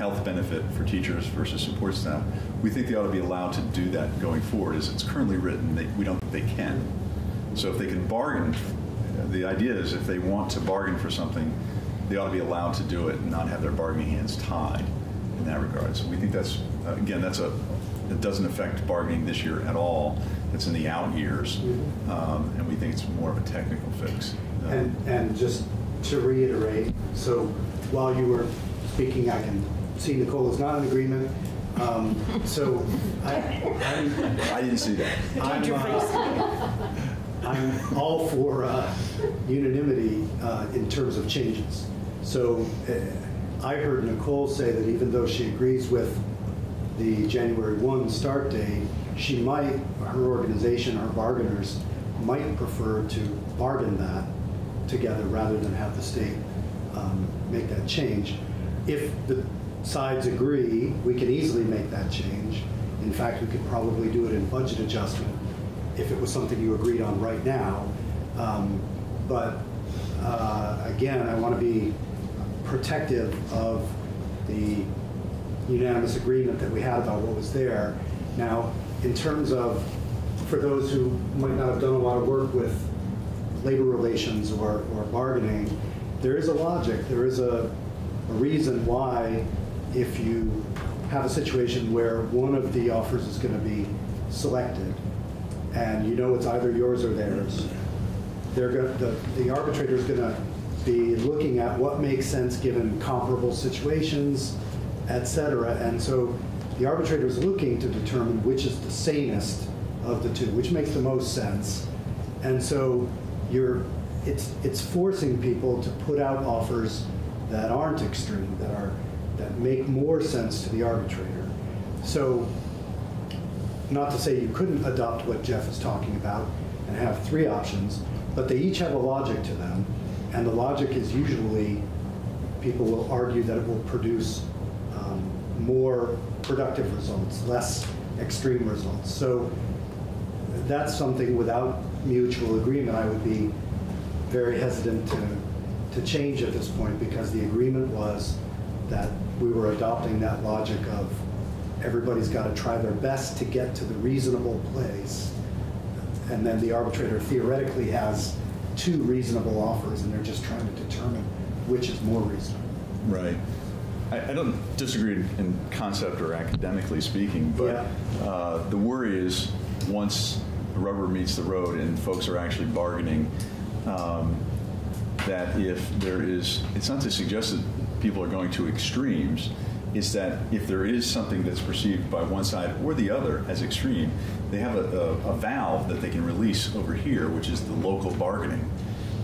health benefit for teachers versus support staff, we think they ought to be allowed to do that going forward. As it's currently written, they, we don't think they can. So if they can bargain, the idea is if they want to bargain for something, they ought to be allowed to do it and not have their bargaining hands tied in that regard. So we think that's, uh, again, that's a, it doesn't affect bargaining this year at all. It's in the out years, um, and we think it's more of a technical fix. Uh,
And, and just to reiterate, so while you were speaking, I can see Nicole is not in agreement. Um, So I, I'm,
I didn't see that.
I'm, uh, I'm all for uh, unanimity uh, in terms of changes. So uh, I heard Nicole say that even though she agrees with the January 1 start date, she might, her organization, her bargainers, might prefer to bargain that together rather than have the state um, make that change. If the sides agree, we can easily make that change. In fact, we could probably do it in budget adjustment if it was something you agreed on right now. Um, But uh, again, I want to be protective of the unanimous agreement that we had about what was there. Now, in terms of, for those who might not have done a lot of work with labor relations or, or bargaining, there is a logic, there is a, a reason why if you have a situation where one of the offers is going to be selected, and you know it's either yours or theirs, they're the, the arbitrator is going to be looking at what makes sense given comparable situations, et cetera. And so the arbitrator is looking to determine which is the sanest of the two, which makes the most sense. And so you're, it's, it's forcing people to put out offers that aren't extreme, that are, that make more sense to the arbitrator. So not to say you couldn't adopt what Jeff is talking about and have three options, but they each have a logic to them, and the logic is usually people will argue that it will produce um, more productive results, less extreme results. So that's something without mutual agreement, I would be very hesitant to, to change at this point because the agreement was that we were adopting that logic of everybody's got to try their best to get to the reasonable place. And then the arbitrator theoretically has two reasonable offers and they're just trying to determine which is more reasonable.
Right. I, I don't disagree in concept or academically speaking, but uh, the worry is once the rubber meets the road and folks are actually bargaining, um, that if there is, it's not to suggest that people are going to extremes, is that if there is something that's perceived by one side or the other as extreme, they have a, a, a valve that they can release over here, which is the local bargaining.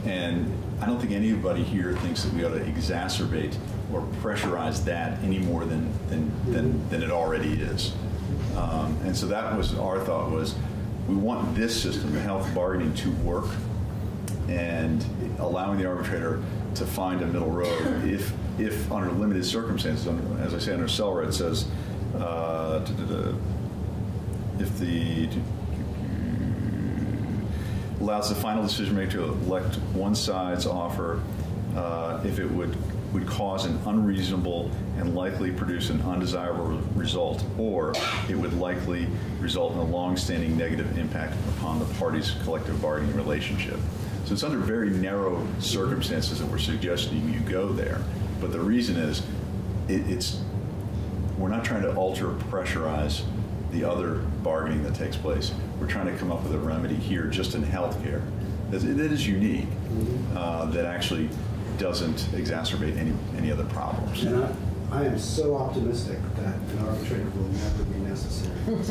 And I don't think anybody here thinks that we ought to exacerbate or pressurize that any more than, than, than, than it already is. Um, and so that was our thought was we want this system, the health bargaining, to work and allowing the arbitrator to find a middle road if, if under limited circumstances, under- as I say under SELRA, it says, uh, if the, allows the final decision maker to elect one side's offer uh, if it would, would cause an unreasonable and likely produce an undesirable result, or it would likely result in a long-standing negative impact upon the parties' collective bargaining relationship. So it's under very narrow circumstances that we're suggesting you go there. But the reason is, it, it's, we're not trying to alter or pressurize the other bargaining that takes place. We're trying to come up with a remedy here just in healthcare that that is unique, uh, that actually doesn't exacerbate any, any other problems.
And I, I am so optimistic that an arbitrator will never be necessary in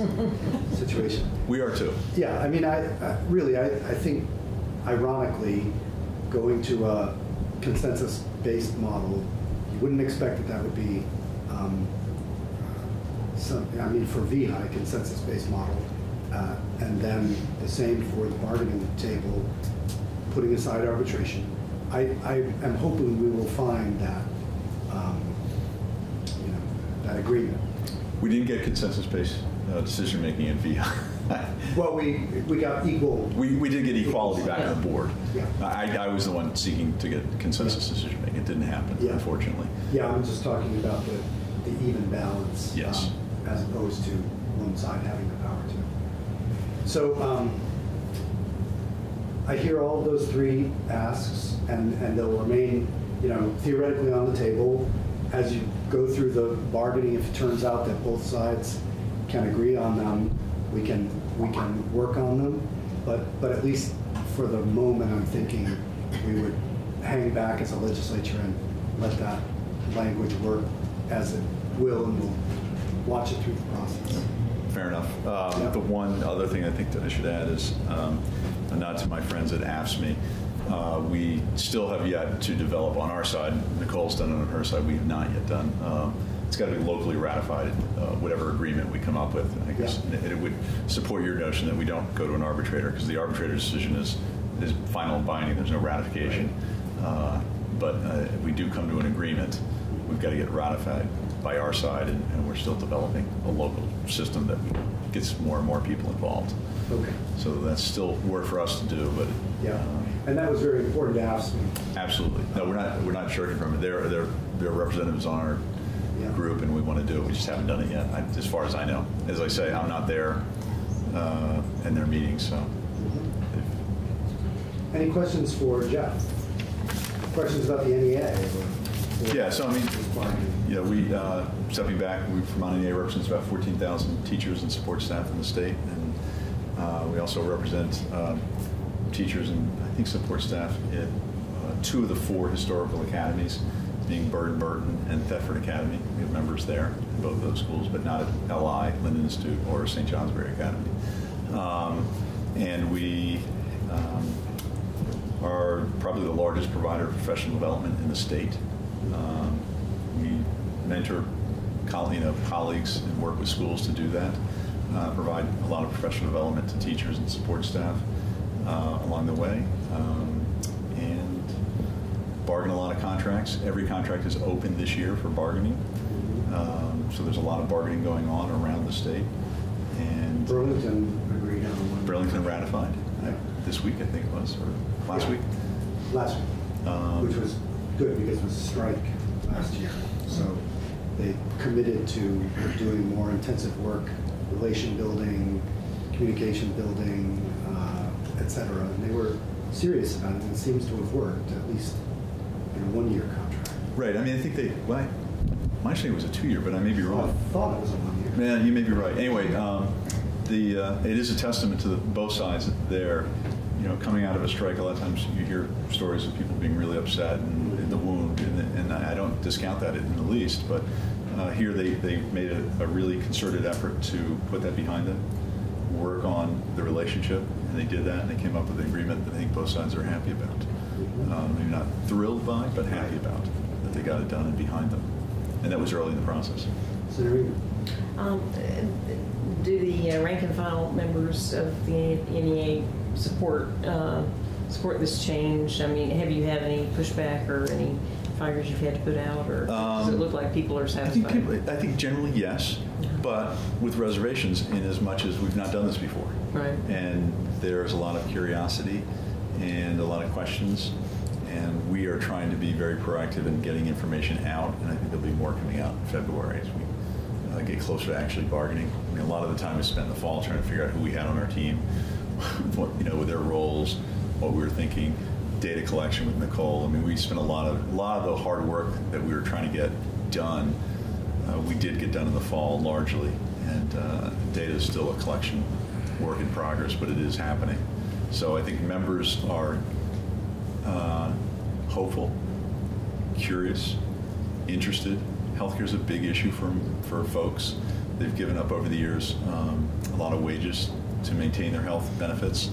this situation.
We are too.
Yeah, I mean, I, I really, I, I think ironically, going to a consensus-based model, you wouldn't expect that that would be, um, some, I mean, for VEHI, consensus-based model, uh, and then the same for the bargaining table, putting aside arbitration. I, I am hoping we will find that, um, you know, that agreement.
We didn't get consensus-based uh, decision-making in VEHI.
Well, we, we got equal,
We, we did get equality back on the board.
Yeah.
I, I was the one seeking to get consensus decision-making. It didn't happen,
Yeah.
unfortunately.
yeah, I'm just talking about the, the even balance.
Yes.
um, As opposed to one side having the power to. So, um, I hear all of those three asks, and, and they'll remain, you know, theoretically on the table. As you go through the bargaining, if it turns out that both sides can agree on them, we can, we can work on them. But, but at least for the moment, I'm thinking we would hang back as a legislature and let that language work as it will, and we'll watch it through the process.
Fair enough. Um,
Yeah.
The one other thing I think that I should add is, um, a nod to my friends at AFSCME, uh, we still have yet to develop on our side, Nicole's done it on her side, we have not yet done. Um, It's got to be locally ratified, uh, whatever agreement we come up with. I guess
Yeah.
And it would support your notion that we don't go to an arbitrator, because the arbitrator's decision is, is final and binding, there's no ratification. Uh, But uh, if we do come to an agreement, we've got to get ratified by our side, and and we're still developing a local system that gets more and more people involved.
Okay,
So that's still work for us to do, but.
yeah.
um,
And that was very important to AFSCME.
Absolutely. No, we're not, we're not shirking from it. There, there, there are representatives on our
Yeah.
group, and we want to do it. We just haven't done it yet, I- as far as I know. As I say, I'm not there uh, in their meetings, so. if-
Any questions for Jeff? Questions about the NEA? or- or-
Yeah, so I mean, Yeah, we, uh, stepping back, we, Vermont NEA represents about 14,000 teachers and support staff in the state, and uh, we also represent uh, teachers and, I think, support staff at uh, two of the four historical academies, being Burr and Burton and Thetford Academy. We have members there in both those schools, but not at LI, Lyndon Institute, or St. Johnsbury Academy. Um, And we um, are probably the largest provider of professional development in the state. Um, We mentor you know, colleagues and work with schools to do that, uh, provide a lot of professional development to teachers and support staff uh, along the way. Um, bargain a lot of contracts. Every contract is open this year for bargaining. Um, So there's a lot of bargaining going on around the state. And
Burlington agreed on one.
Burlington ratified uh, this week, I think it was, or last week.
Last week,
Um,
which was good because it was a strike last year. So they committed to doing more intensive work, relation building, communication building, uh, et cetera. And they were serious about it, and it seems to have worked, at least in a one-year contract.
Right, I mean, I think they, well, I- my understanding was a two-year, but I may be wrong.
I thought it was a one-year.
Man, you may be right. Anyway, um, the, uh, it is a testament to the, both sides there. You know, coming out of a strike, a lot of times you hear stories of people being really upset and in the wound, and, and I don't discount that in the least, but uh, here they, they made a, a really concerted effort to put that behind them, work on the relationship, and they did that, and they came up with an agreement that I think both sides are happy about. Um, maybe not thrilled by, but happy about, that they got it done and behind them. And that was early in the process.
Senator Reed?
Um, Do the uh, rank and file members of the NEA support, uh, support this change? I mean, have you had any pushback or any fires you've had to put out, or does it
Um,
look like people are
I think,
satisfied?
people, I think generally yes, but with reservations in as much as we've not done this before.
Right.
And there's a lot of curiosity and a lot of questions, and we are trying to be very proactive in getting information out, and I think there'll be more coming out in February as we uh, get closer to actually bargaining. I mean, a lot of the time is spent in the fall trying to figure out who we had on our team, what, you know, their roles, what we were thinking, data collection with Nicole. I mean, we spent a lot of a lot of the hard work that we were trying to get done. Uh, we did get done in the fall largely, and uh, data is still a collection work in progress, but it is happening. So I think members are uh, hopeful, curious, interested. Healthcare is a big issue for, for folks. They've given up over the years um, a lot of wages to maintain their health benefits,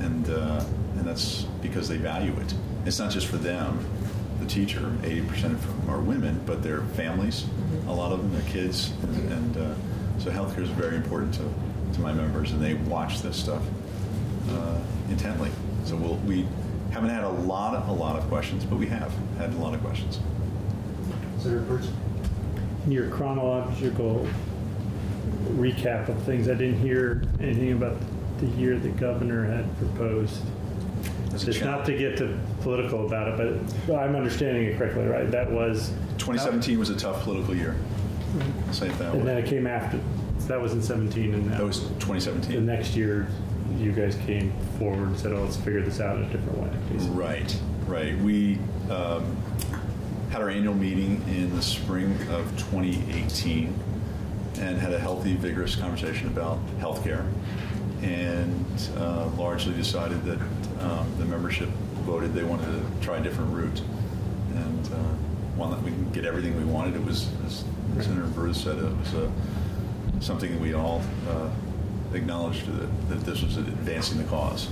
and, uh, and that's because they value it. It's not just for them, the teacher, 80% of them are women, but their families, a lot of them, their kids, and, and uh, so healthcare is very important to, to my members, and they watch this stuff uh, intently. So we'll, we haven't had a lot, of, a lot of questions, but we have had a lot of questions.
Senator Burns?
In your chronological recap of things, I didn't hear anything about the year the governor had proposed.
As a
It's not to get to political about it, but I'm understanding it correctly, right? That was.
2017 was a tough political year. I'll say it that
And then it came after, that was in 17 and that
That was
The next year, you guys came forward and said, oh, let's figure this out in a different way. basically.
Right, right. We um, had our annual meeting in the spring of 2018 and had a healthy, vigorous conversation about healthcare, and uh, largely decided that um, the membership voted they wanted to try a different route, and uh, one that we can get everything we wanted. It was, as Senator Bruce said, it was uh, something that we all uh, acknowledged that, that this was advancing the cause,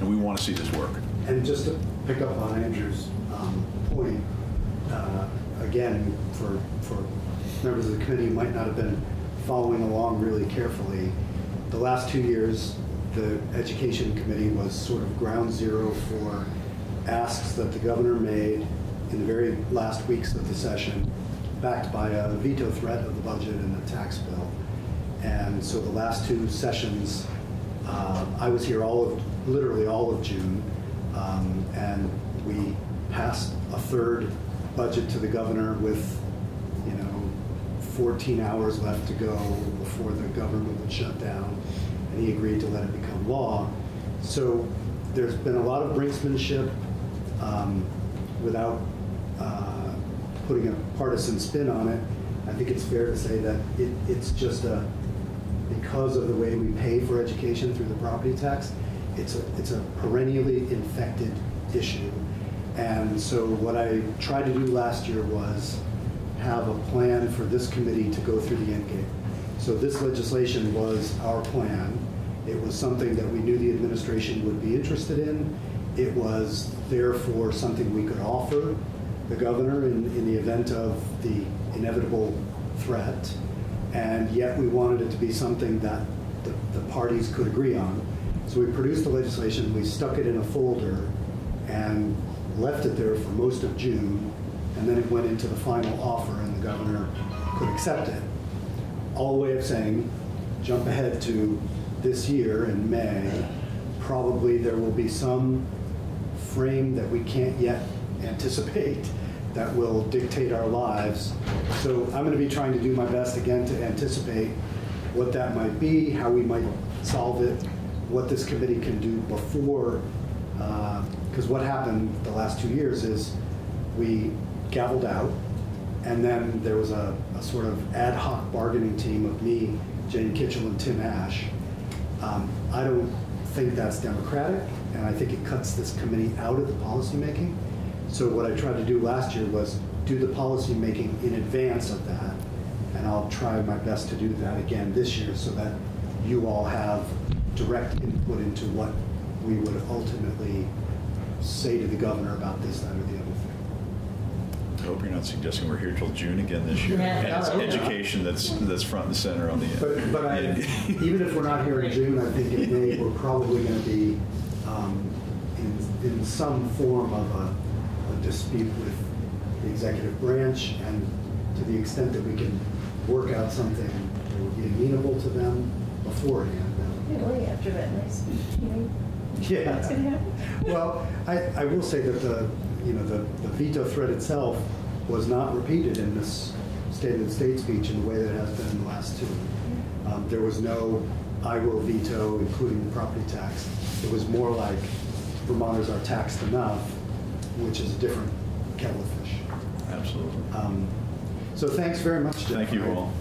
and we want to see this work.
And just to pick up on Andrew's um, point, uh, again, for, for members of the committee might not have been following along really carefully, the last two years, the Education Committee was sort of ground zero for asks that the governor made in the very last weeks of the session, backed by a veto threat of the budget and the tax bill. And so the last two sessions, uh, I was here all of, literally all of June, um, and we passed a third budget to the governor with, you know, 14 hours left to go before the government would shut down, and he agreed to let it become law. So there's been a lot of brinksmanship um, without uh, putting a partisan spin on it. I think it's fair to say that it, it's just a, because of the way we pay for education through the property tax, it's a, it's a perennially infected issue. And so what I tried to do last year was have a plan for this committee to go through the end game. So this legislation was our plan. It was something that we knew the administration would be interested in. It was therefore something we could offer the governor in, in the event of the inevitable threat. And yet we wanted it to be something that the, the parties could agree on. So we produced the legislation, we stuck it in a folder, and left it there for most of June, and then it went into the final offer, and the governor could accept it. All the way of saying, jump ahead to this year in May, probably there will be some frame that we can't yet anticipate that will dictate our lives. So I'm going to be trying to do my best again to anticipate what that might be, how we might solve it, what this committee can do before, because what happened the last two years is we gavelled out, and then there was a, a sort of ad hoc bargaining team of me, Jane Kitchell, and Tim Ashe. Um, I don't think that's democratic, and I think it cuts this committee out of the policymaking. So what I tried to do last year was do the policymaking in advance of that, and I'll try my best to do that again this year so that you all have direct input into what we would ultimately say to the governor about this, that, or the other thing.
I hope you're not suggesting we're here till June again this year.
Yeah.
And it's
Oh, yeah.
education that's, that's front and center on the.
But, but I, even if we're not here in June, I think in May, we're probably going to be um, in, in some form of a a dispute with the executive branch, and to the extent that we can work out something that would be amenable to them beforehand. then-
Really, after that nice know,
Yeah.
That's gonna happen?
Well, I, I will say that the, you know, the, the veto threat itself was not repeated in this State of the State speech in the way that it has been in the last two. Um, There was no, I will veto, including the property tax. It was more like Vermonters are taxed enough, which is a different kettle of fish.
Absolutely.
Um, So thanks very much, Jeff.
Thank you all.